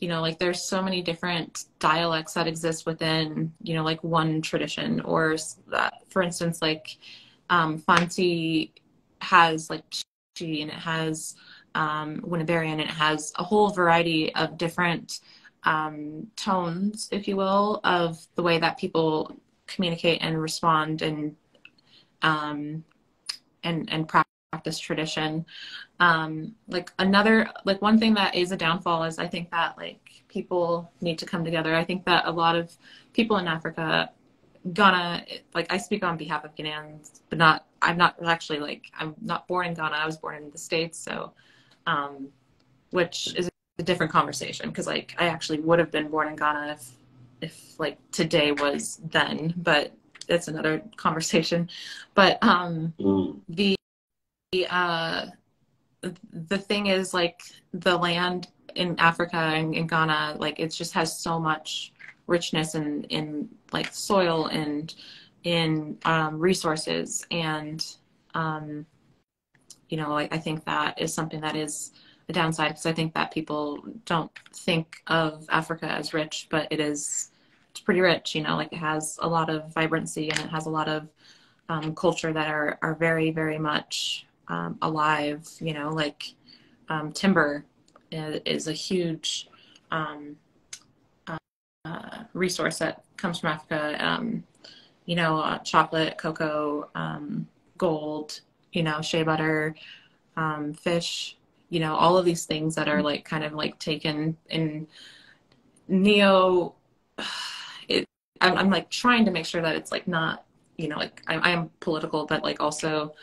S2: you know like there's so many different dialects that exist within you know like one tradition or that for instance like um has like Twi and it has um winnebarian and it has a whole variety of different um tones if you will of the way that people communicate and respond and um and and practice tradition. Um like another like one thing that is a downfall is i think that like people need to come together. I think that a lot of people in africa ghana like i speak on behalf of ghanaians but not i'm not actually like i'm not born in ghana. I was born in the states so um which is a different conversation because like i actually would have been born in ghana if if like today was then but it's another conversation but um mm. the uh the thing is like the land in Africa and in Ghana, like it just has so much richness in in like soil and in um, resources and um, you know I, I think that is something that is a downside because I think that people don't think of Africa as rich, but it is it's pretty rich. You know, like it has a lot of vibrancy and it has a lot of um, culture that are are very very much um, alive. You know, like um, timber is a huge um, uh, resource that comes from Africa. Um, you know, uh, chocolate, cocoa, um, gold. You know, shea butter, fish. You know, all of these things that are like kind of like taken in neo. I'm, I'm like trying to make sure that it's like not you know like I, I am political, but like also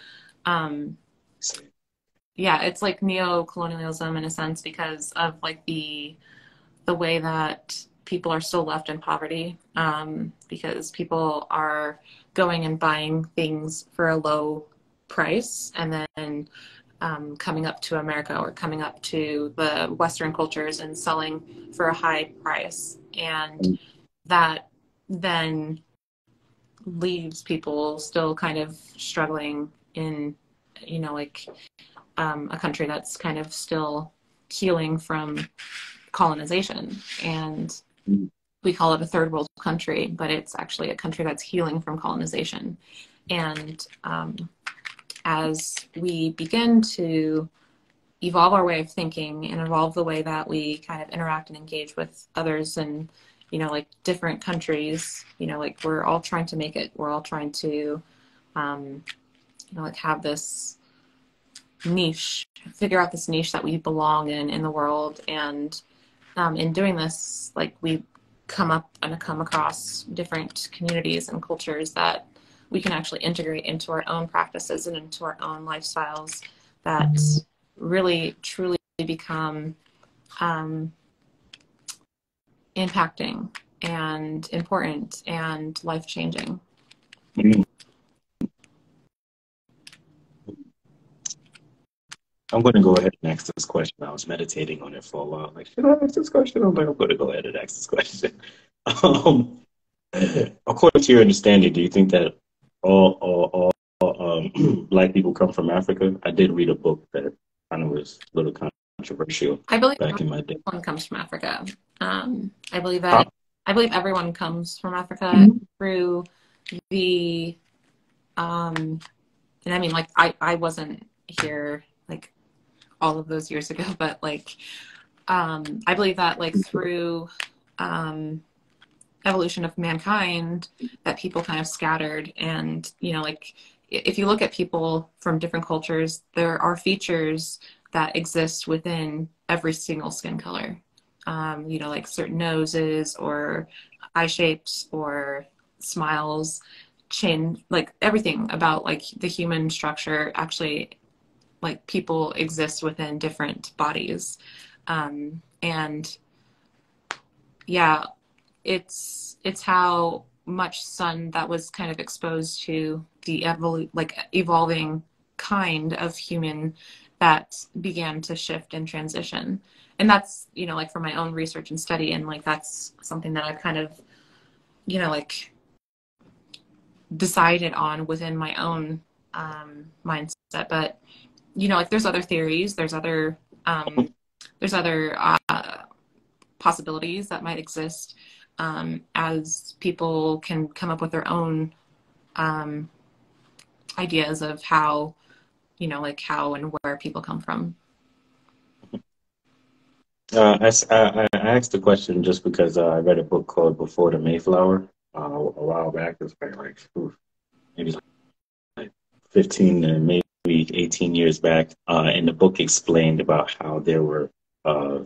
S2: um, yeah, it's like neo-colonialism in a sense because of like the the way that people are still left in poverty um, because people are going and buying things for a low price and then um, coming up to America or coming up to the Western cultures and selling for a high price. And that then leaves people still kind of struggling in, you know, like um, a country that's kind of still healing from colonization. And we call it a third world country, but it's actually a country that's healing from colonization. And um, as we begin to evolve our way of thinking and evolve the way that we kind of interact and engage with others and you know like different countries you know like we're all trying to make it we're all trying to um you know like have this niche, figure out this niche that we belong in in the world. And um, in doing this, like we come up and come across different communities and cultures that we can actually integrate into our own practices and into our own lifestyles that really truly become um, impacting and important and life changing.
S1: I'm going to go ahead and ask this question. I was meditating on it for a while. Like, should I ask this question? I'm like, I'm going to go ahead and ask this question. Um, according to your understanding, do you think that all, all, all um, black people come from Africa? I did read a book that kind of was a little controversial.
S2: I believe
S1: back in my day.
S2: Everyone comes from Africa. Um, I believe that. I believe everyone comes from Africa mm-hmm. through the. Um, and I mean, like I, I wasn't here like all of those years ago, but like um, I believe that like through um, evolution of mankind, that people kind of scattered, and you know, like if you look at people from different cultures, there are features that exist within every single skin color. Um, you know, like certain noses or eye shapes or smiles, chin, like everything about like the human structure actually like people exist within different bodies. Um, and yeah, it's it's how much sun that was kind of exposed to the evol- like evolving kind of human that began to shift and transition. And that's you know like for my own research and study and like that's something that i've kind of you know like decided on within my own um mindset. But you know, like there's other theories, there's other um, there's other uh, possibilities that might exist um, as people can come up with their own um, ideas of how, you know, like how and where people come from.
S1: Uh, I, I, I, asked the question just because uh, I read a book called Before the Mayflower uh, a while back. It was like maybe like 15 to maybe 18 years back, uh, and the book explained about how there were uh,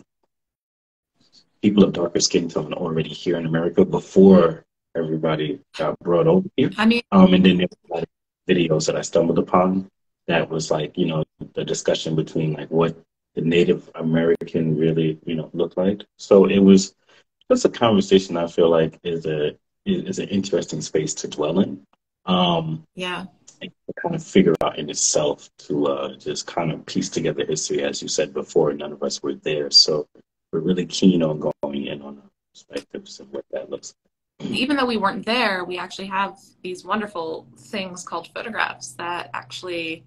S1: people of darker skin tone already here in America before everybody got brought over here.
S2: I mean,
S1: um, and then there were videos that I stumbled upon that was like, you know, the discussion between like what the Native American really, you know, looked like. So it was just a conversation I feel like is a is, an interesting space to dwell in. Um,
S2: yeah
S1: kind of figure out in itself to uh, just kind of piece together history. As you said before, none of us were there, so we're really keen on going in on our perspectives and what that looks
S2: like. Even though we weren't there, we actually have these wonderful things called photographs that actually,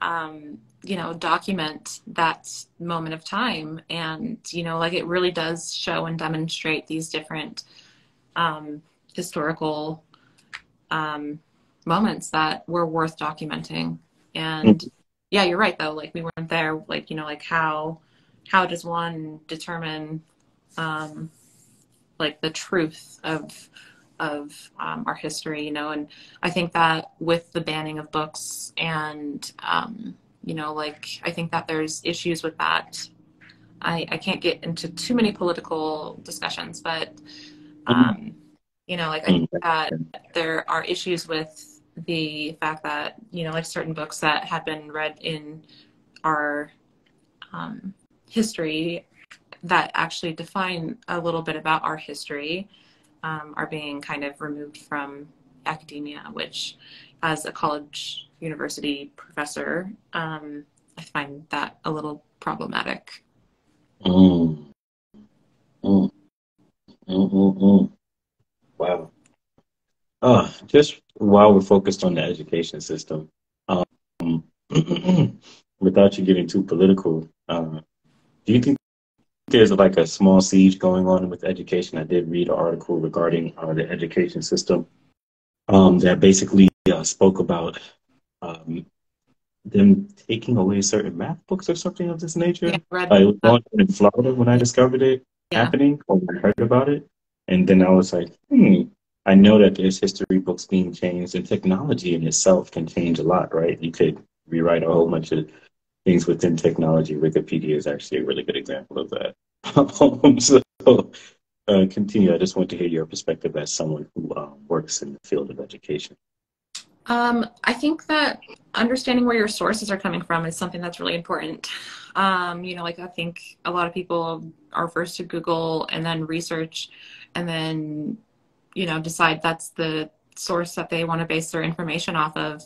S2: um, you know, document that moment of time, and you know, like it really does show and demonstrate these different um, historical um, moments that were worth documenting. And mm-hmm. yeah, you're right though. Like we weren't there. Like you know, like how how does one determine um, like the truth of of um, our history? You know, and I think that with the banning of books and um, you know, like I think that there's issues with that. I, I can't get into too many political discussions, but mm-hmm. um, you know, like I think that there are issues with the fact that, you know, like certain books that have been read in our um, history that actually define a little bit about our history um, are being kind of removed from academia, which, as a college university professor, um, I find that a little problematic.
S1: Mm. Mm. Mm, mm, mm. Wow. Uh, just while we're focused on the education system, um, without you getting too political, uh, do you think there's like a small siege going on with education? I did read an article regarding uh, the education system um, that basically uh, spoke about um, them taking away certain math books or something of this nature. Yeah, I was in Florida when I discovered it yeah. happening or I heard about it. And then I was like, hmm, I know that there's history books being changed and technology in itself can change a lot, right? You could rewrite a whole bunch of things within technology. Wikipedia is actually a really good example of that. so, uh, continue. I just want to hear your perspective as someone who uh, works in the field of education.
S2: Um, I think that understanding where your sources are coming from is something that's really important. Um, you know, like I think a lot of people are first to Google and then research and then, you know, decide that's the source that they want to base their information off of.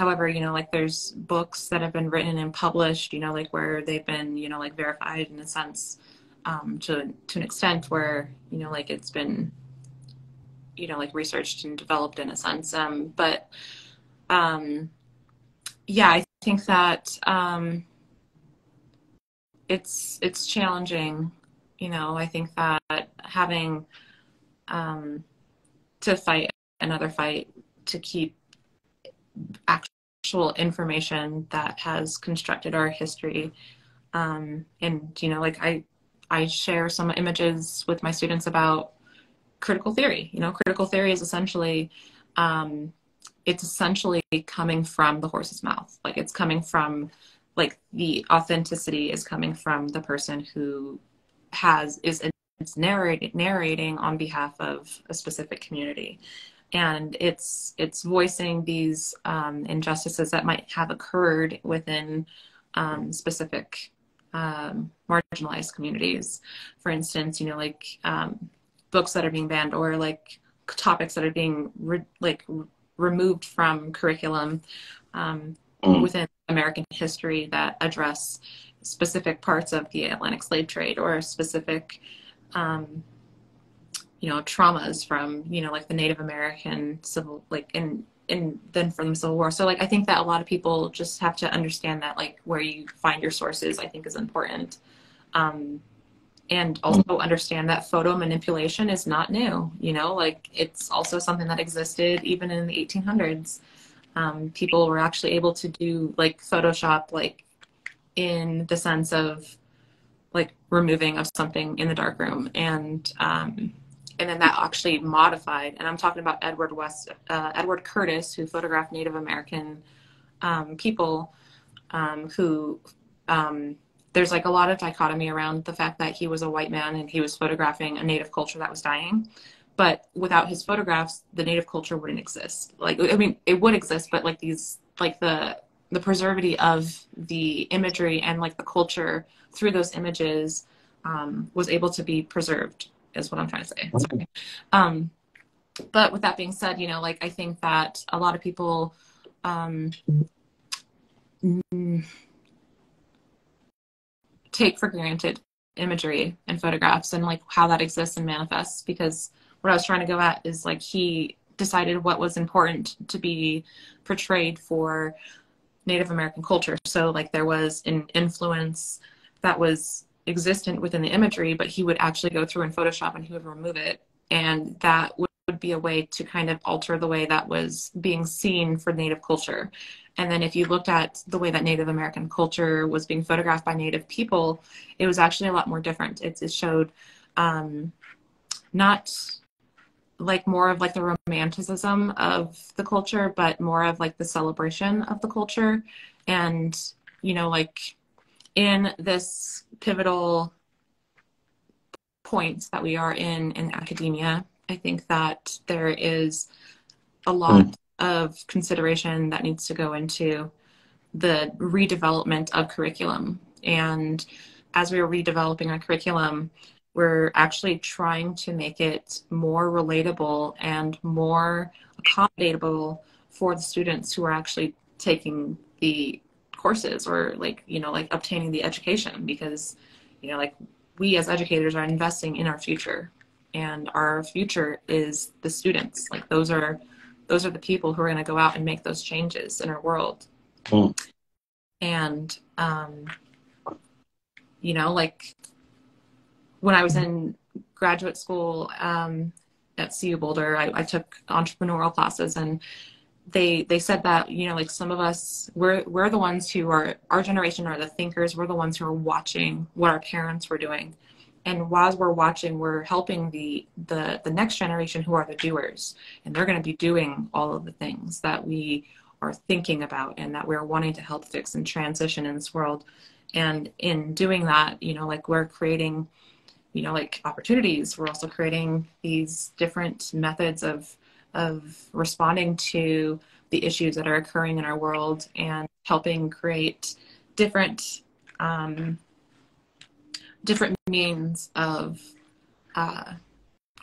S2: However, you know, like there's books that have been written and published, you know, like where they've been, you know, like verified in a sense um, to to an extent where you know, like it's been, you know, like researched and developed in a sense. Um, but um, yeah, I think that um, it's it's challenging. You know, I think that having um, to fight another fight to keep actual information that has constructed our history. Um, and you know, like I, I share some images with my students about critical theory. You know, critical theory is essentially, um, it's essentially coming from the horse's mouth. Like it's coming from, like the authenticity is coming from the person who has is it's narrating narrating on behalf of a specific community and it's it's voicing these um, injustices that might have occurred within um, specific um, marginalized communities. For instance, you know, like um, books that are being banned or like topics that are being re- like removed from curriculum um, mm. within American history that address specific parts of the Atlantic slave trade or specific um, you know traumas from you know like the Native American civil like and and then from the Civil War. So like I think that a lot of people just have to understand that like where you find your sources I think is important. Um, and also understand that photo manipulation is not new. You know, like it's also something that existed even in the 1800s. Um, people were actually able to do like Photoshop, like in the sense of like removing of something in the darkroom, and um, and then that actually modified. And I'm talking about Edward West, uh, Edward Curtis, who photographed Native American um, people, um, who um, there's like a lot of dichotomy around the fact that he was a white man and he was photographing a native culture that was dying. But without his photographs, the native culture wouldn't exist. Like I mean, it would exist, but like these, like the the preservity of the imagery and like the culture through those images um, was able to be preserved is what I'm trying to say. Sorry. Um, but with that being said, you know, like I think that a lot of people um, take for granted imagery and photographs and like how that exists and manifests because what I was trying to go at is like he decided what was important to be portrayed for Native American culture. So like there was an influence that was existent within the imagery, but he would actually go through in Photoshop and he would remove it. And that would, be a way to kind of alter the way that was being seen for Native culture. And then if you looked at the way that Native American culture was being photographed by Native people, it was actually a lot more different. It, it showed um, not like more of like the romanticism of the culture, but more of like the celebration of the culture. And, you know, like in this pivotal points that we are in in academia, I think that there is a lot mm. of consideration that needs to go into the redevelopment of curriculum. And as we are redeveloping our curriculum, we're actually trying to make it more relatable and more accommodatable for the students who are actually taking the courses or like you know like obtaining the education because you know like we as educators are investing in our future and our future is the students like those are those are the people who are going to go out and make those changes in our world mm. and um you know like when i was in graduate school um at CU Boulder, I, I took entrepreneurial classes and they they said that you know like some of us we're we're the ones who are our generation are the thinkers. We're the ones who are watching what our parents were doing. And while we're watching we're helping the the the next generation who are the doers. And they're going to be doing all of the things that we are thinking about and that we're wanting to help fix and transition in this world. And in doing that you know like we're creating you know like opportunities. We're also creating these different methods of of responding to the issues that are occurring in our world and helping create different um, different means of uh,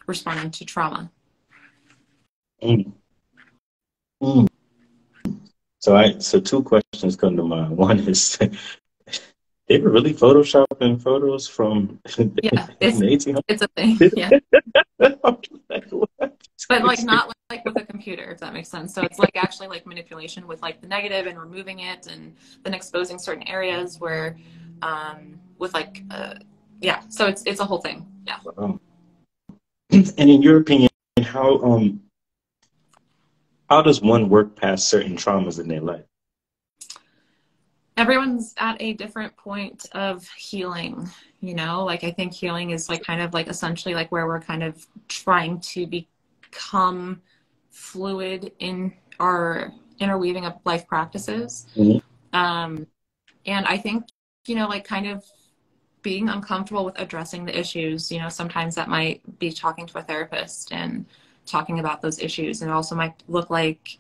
S2: responding to trauma.
S3: Mm. Mm.
S1: So I so two questions come to mind. One is they were really photoshopping photos from
S2: yeah, it's, it's a thing. Yeah. But like not like with a computer, if that makes sense. So it's like actually like manipulation with like the negative and removing it and then exposing certain areas where um with like uh yeah, so it's it's a whole thing. Yeah. Um,
S1: and in your opinion, how um how does one work past certain traumas in their life?
S2: everyone's at a different point of healing you know like i think healing is like kind of like essentially like where we're kind of trying to become fluid in our interweaving of life practices mm-hmm. um and i think you know like kind of being uncomfortable with addressing the issues you know sometimes that might be talking to a therapist and talking about those issues and it also might look like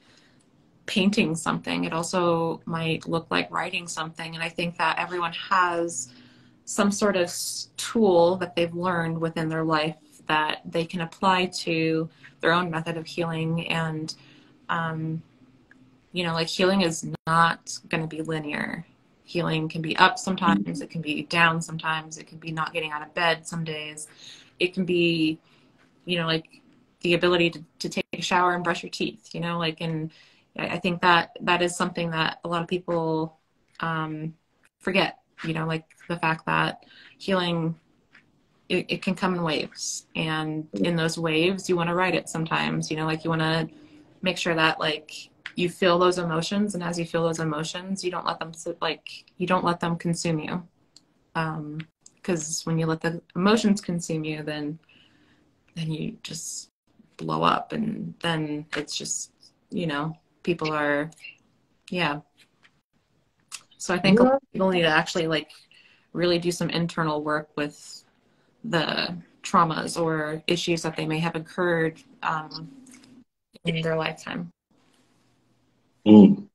S2: painting something. It also might look like writing something. And I think that everyone has some sort of tool that they've learned within their life that they can apply to their own method of healing. And, um, you know, like healing is not going to be linear. Healing can be up sometimes, it can be down sometimes, it can be not getting out of bed some days. It can be, you know, like the ability to, to take a shower and brush your teeth, you know, like, and I think that that is something that a lot of people um, forget. You know, like the fact that healing it, it, can come in waves, and in those waves, you want to write it sometimes. You know, like you want to make sure that like you feel those emotions, and as you feel those emotions, you don't let them like you don't let them consume you. Because um, when you let the emotions consume you, then then you just blow up, and then it's just you know people are, yeah. So I think yeah. people need to actually like really do some internal work with the traumas or issues that they may have occurred um, in their lifetime.
S1: Mm.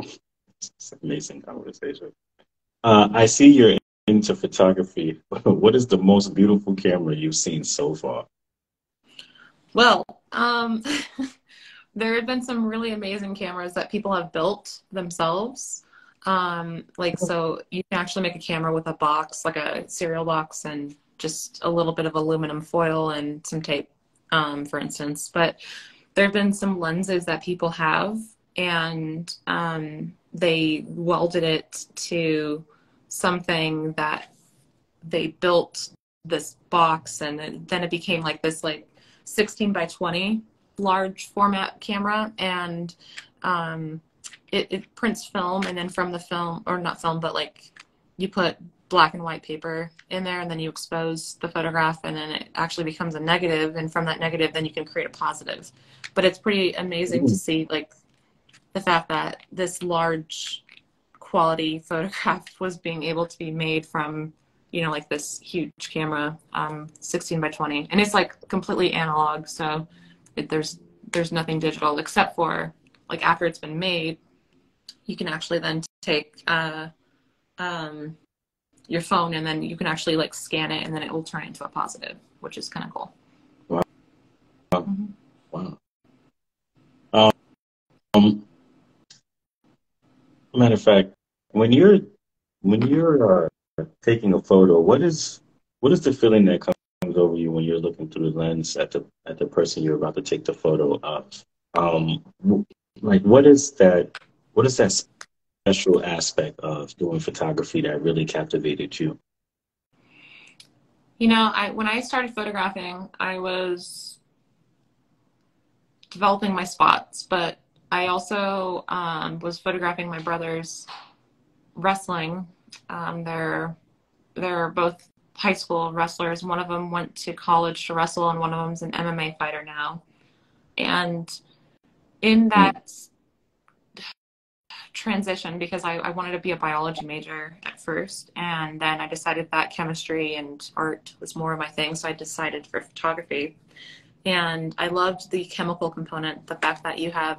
S1: It's amazing conversation. Uh, I see you're into photography. what is the most beautiful camera you've seen so far?
S2: Well, um, there have been some really amazing cameras that people have built themselves. Um, like, so you can actually make a camera with a box, like a cereal box, and just a little bit of aluminum foil and some tape, um, for instance. But there have been some lenses that people have, and um, they welded it to something that they built this box, and then it became like this, like 16 by 20 large format camera and um, it, it, prints film and then from the film or not film but like you put black and white paper in there and then you expose the photograph and then it actually becomes a negative and from that negative then you can create a positive. But it's pretty amazing to see like the fact that this large quality photograph was being able to be made from you know like this huge camera um 16 by 20 and it's like completely analog so it, there's there's nothing digital except for like after it's been made you can actually then take uh, um, your phone and then you can actually like scan it and then it will turn into a positive which is kind of cool
S1: wow mm-hmm. wow um, um, matter of fact when you're when you're uh, taking a photo what is what is the feeling that comes comes over you when you're looking through the lens at the at the person you're about to take the photo of. Um, like what is that? What is that special aspect of doing photography that really captivated you?
S2: You know, I when I started photographing, I was developing my spots, but I also um, was photographing my brothers wrestling. Um, they're they're both high school wrestlers. One of them went to college to wrestle, and one of them's an MMA fighter now. And in that transition, because I, I wanted to be a biology major at first, and then I decided that chemistry and art was more of my thing, so I decided for photography. And I loved the chemical component, the fact that you have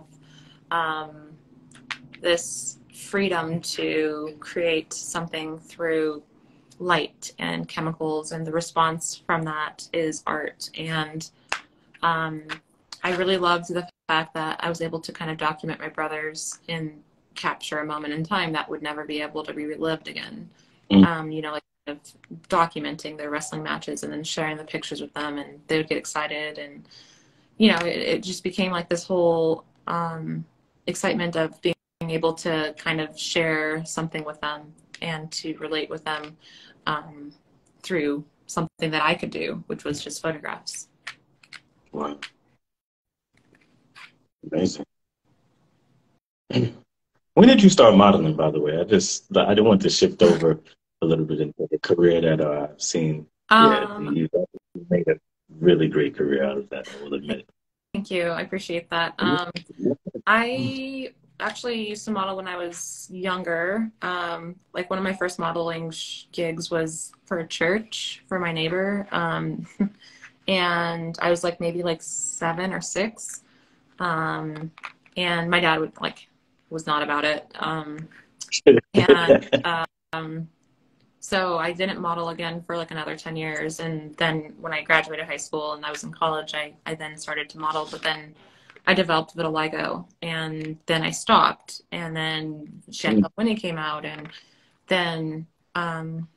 S2: um, this freedom to create something through light and chemicals, and the response from that is art. And um, I really loved the fact that I was able to kind of document my brothers in capture a moment in time that would never be able to be relived again. Mm. Um, you know, like kind of documenting their wrestling matches and then sharing the pictures with them, and they would get excited, and you know, it, it just became like this whole um, excitement of being able to kind of share something with them and to relate with them um, through something that I could do, which was just photographs.
S1: Wow. Amazing. When did you start modeling, by the way? I just I didn't want to shift over a little bit into the career that uh, I've seen. Um, yeah, you made a really great career out of that. I will admit.
S2: Thank you. I appreciate that. Um, I actually used to model when I was younger. Um, like one of my first modeling sh- gigs was for a church for my neighbor. Um, and I was like maybe like seven or six. Um, and my dad would like was not about it. Um, and um, so I didn't model again for like another 10 years. And then when I graduated high school and I was in college, I, I then started to model, but then I developed vitiligo and then I stopped and then Chantelle mm. Winnie came out and then um,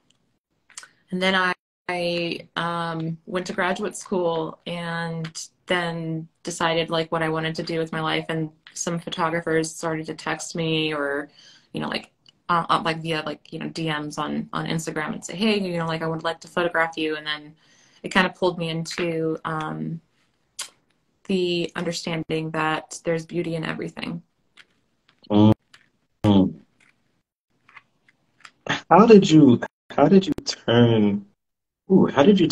S2: and then I, I um, went to graduate school and then decided like what I wanted to do with my life and some photographers started to text me or you know like uh, uh like via like you know DMs on on Instagram and say hey you know like I would like to photograph you and then it kind of pulled me into um, the understanding that there's beauty in everything.
S1: Um, how did you how did you turn ooh, how did you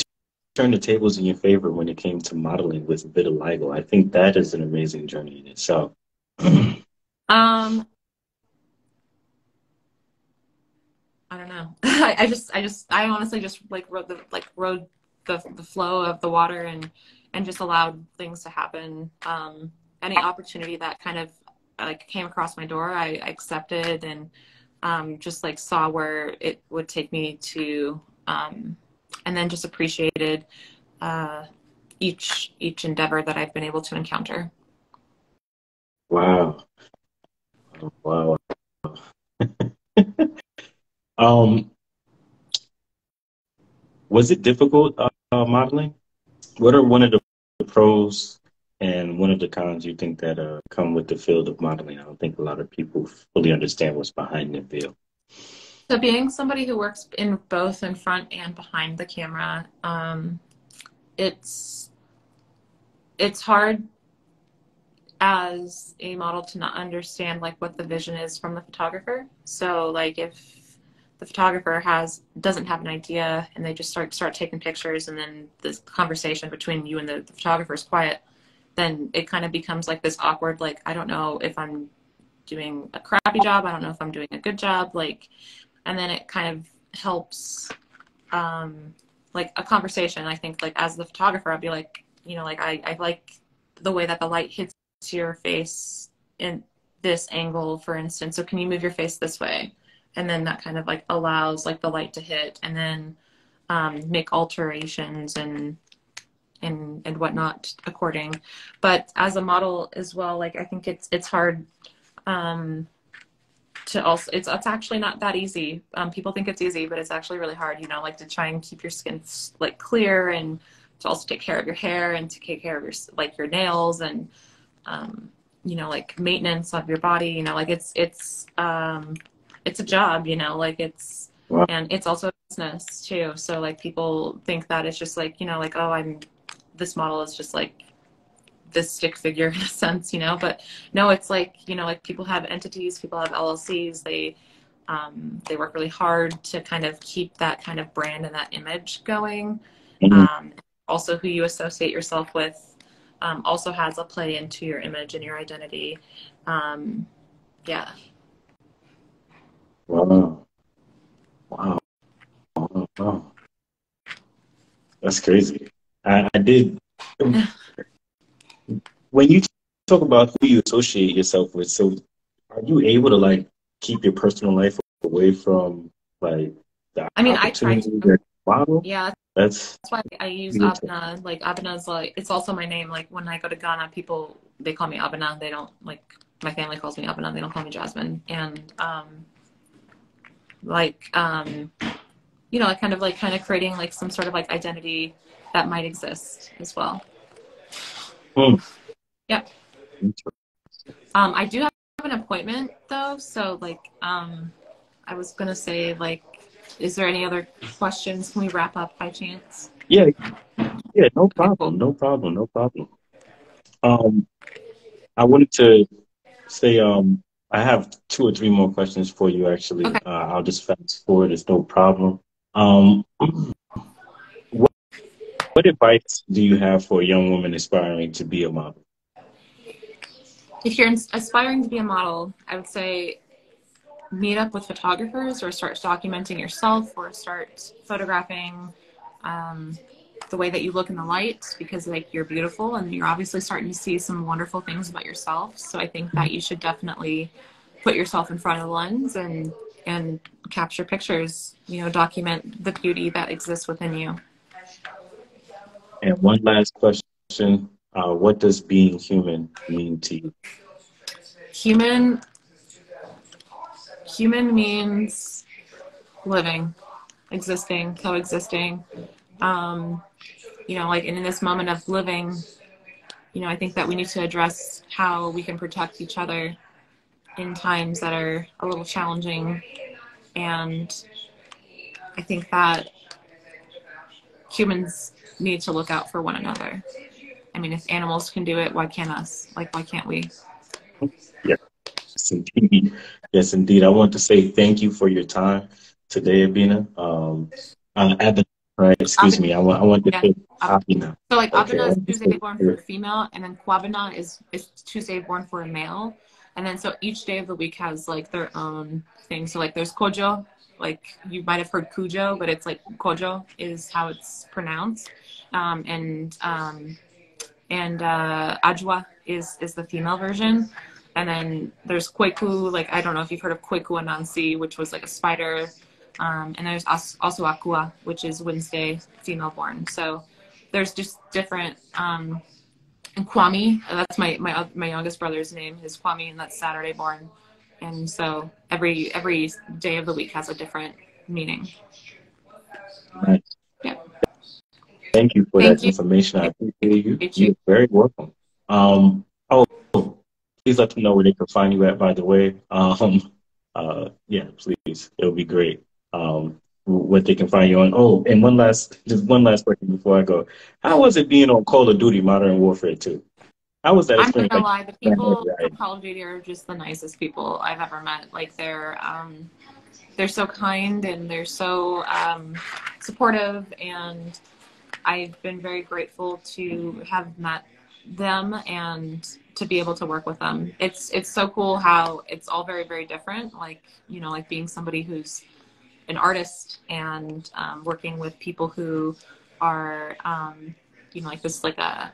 S1: turn the tables in your favor when it came to modeling with vitiligo? I think that is an amazing journey in itself.
S2: um I don't know. I, I just I just I honestly just like rode the like rode the the flow of the water and and just allowed things to happen. Um, any opportunity that kind of like came across my door, I, I accepted and um, just like saw where it would take me to, um, and then just appreciated uh, each each endeavor that I've been able to encounter.
S1: Wow! Wow! um, was it difficult uh, modeling? What are one of the pros and one of the cons you think that uh, come with the field of modeling? I don't think a lot of people fully understand what's behind the veil.
S2: So, being somebody who works in both in front and behind the camera, um, it's it's hard as a model to not understand like what the vision is from the photographer. So, like if the photographer has doesn't have an idea and they just start start taking pictures and then this conversation between you and the, the photographer is quiet then it kind of becomes like this awkward like i don't know if i'm doing a crappy job i don't know if i'm doing a good job like and then it kind of helps um like a conversation i think like as the photographer i'd be like you know like i, I like the way that the light hits your face in this angle for instance so can you move your face this way? And then that kind of like allows like the light to hit and then um, make alterations and and and whatnot according. But as a model as well like i think it's it's hard um to also it's it's actually not that easy um people think it's easy but it's actually really hard you know like to try and keep your skin like clear and to also take care of your hair and to take care of your like your nails and um you know like maintenance of your body you know like it's it's um it's a job, you know, like it's wow. and it's also a business too. So like people think that it's just like, you know, like, oh, I'm this model is just like this stick figure in a sense, you know, but no, it's like, you know, like people have entities, people have LLCs, they um, they work really hard to kind of keep that kind of brand and that image going. Mm-hmm. Um, also, who you associate yourself with um, also has a play into your image and your identity. Um, yeah.
S1: Wow. Wow. Wow. wow. That's crazy. I, I did. when you talk about who you associate yourself with, so are you able to like keep your personal life away from like the
S2: I mean, I try to.
S1: Model?
S2: Yeah,
S1: that's
S2: that's why I use Abena. Like Abena's like it's also my name. Like when I go to Ghana, people they call me Abena. They don't like my family calls me Abena. They don't call me Jasmine. And um, like um, you know, kind of like kind of creating like some sort of like identity that might exist as well.
S1: Hmm.
S2: Yeah. Um, I do have an appointment though, so like um, I was gonna say like, is there any other questions? Can we wrap up by chance?
S1: Yeah, yeah, no problem, no problem, no problem. Um, I wanted to say um, I have two or three more questions for you. Actually,
S2: Okay.
S1: uh, I'll just fast forward. It's no problem. Um, what, what advice do you have for a young woman aspiring to be a model?
S2: If you're aspiring to be a model, I would say meet up with photographers or start documenting yourself or start photographing um, the way that you look in the light because like you're beautiful and you're obviously starting to see some wonderful things about yourself. So I think that you should definitely put yourself in front of the lens and and capture pictures, you know, document the beauty that exists within you.
S1: And one last question: uh, What does being human mean to you?
S2: Human human means living, existing, coexisting. Um, you know, like in this moment of living, you know, I think that we need to address how we can protect each other in times that are a little challenging. And I think that humans need to look out for one another. I mean, if animals can do it, why can't us? Like, why can't we?
S1: Yes, indeed. Yes, indeed. I want to say thank you for your time today, Abina. Um, uh, Abina, right? Excuse me. I want. I want to
S2: Yeah.
S1: say Abina.
S2: So like
S1: Okay,
S2: Abena is Tuesday born for a female, and then Kwabena is is Tuesday born for a male. And then so each day of the week has like their own thing. So like there's Kojo, like you might have heard Kujo, but it's like Kojo is how it's pronounced. Um, and um, and uh, Adwoa is is the female version. And then there's Kweku, like I don't know if you've heard of Kweku Anansi, which was like a spider. Um, and there's also Akua, which is Wednesday female born. So there's just different um and Kwame, that's my my my youngest brother's name is Kwame and that's Saturday born. And so every every day of the week has a different meaning.
S1: Nice. Thank you for
S2: Thank
S1: that
S2: you.
S1: information. I appreciate you.
S2: Appreciate you.
S1: You're very welcome. Um, oh, please let them know where they can find you at, by the way. Um, uh, yeah, please. It would be great. Um, what they can find you on. Oh, and one last, just one last question before I go. How was it being on Call of Duty Modern Warfare 2? How was that
S2: I'm
S1: experience?
S2: gonna lie, the people from Call of Duty are just the nicest people I've ever met. Like they're um, they're so kind and they're so um, supportive, and I've been very grateful to have met them and to be able to work with them. It's it's so cool how it's all very very different. Like you know, like being somebody who's an artist and um, working with people who are um, you know like this like a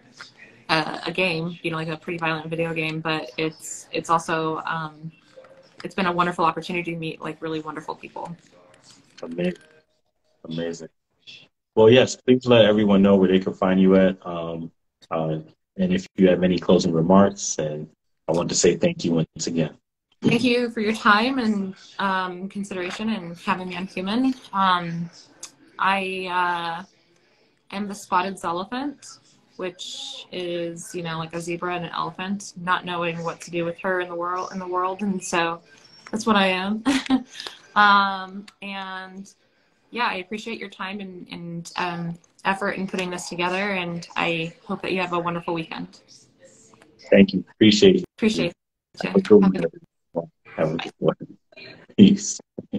S2: a, a game, you know, like a pretty violent video game, but it's it's also um, it's been a wonderful opportunity to meet like really wonderful people.
S1: Amazing. Amazing. Well, yes, please let everyone know where they can find you at. Um, uh, and if you have any closing remarks, and I want to say thank you once again.
S2: Thank you for your time and um, consideration and having me on Human. Um, I uh, am the spotted zelephant, which is you know like a zebra and an elephant, not knowing what to do with her in the world in the world, and so that's what I am. um, and yeah, I appreciate your time and, and um, effort in putting this together, and I hope that you have a wonderful weekend.
S1: Thank you. Appreciate it.
S2: Appreciate
S1: Have a good one. Have a good one. Peace.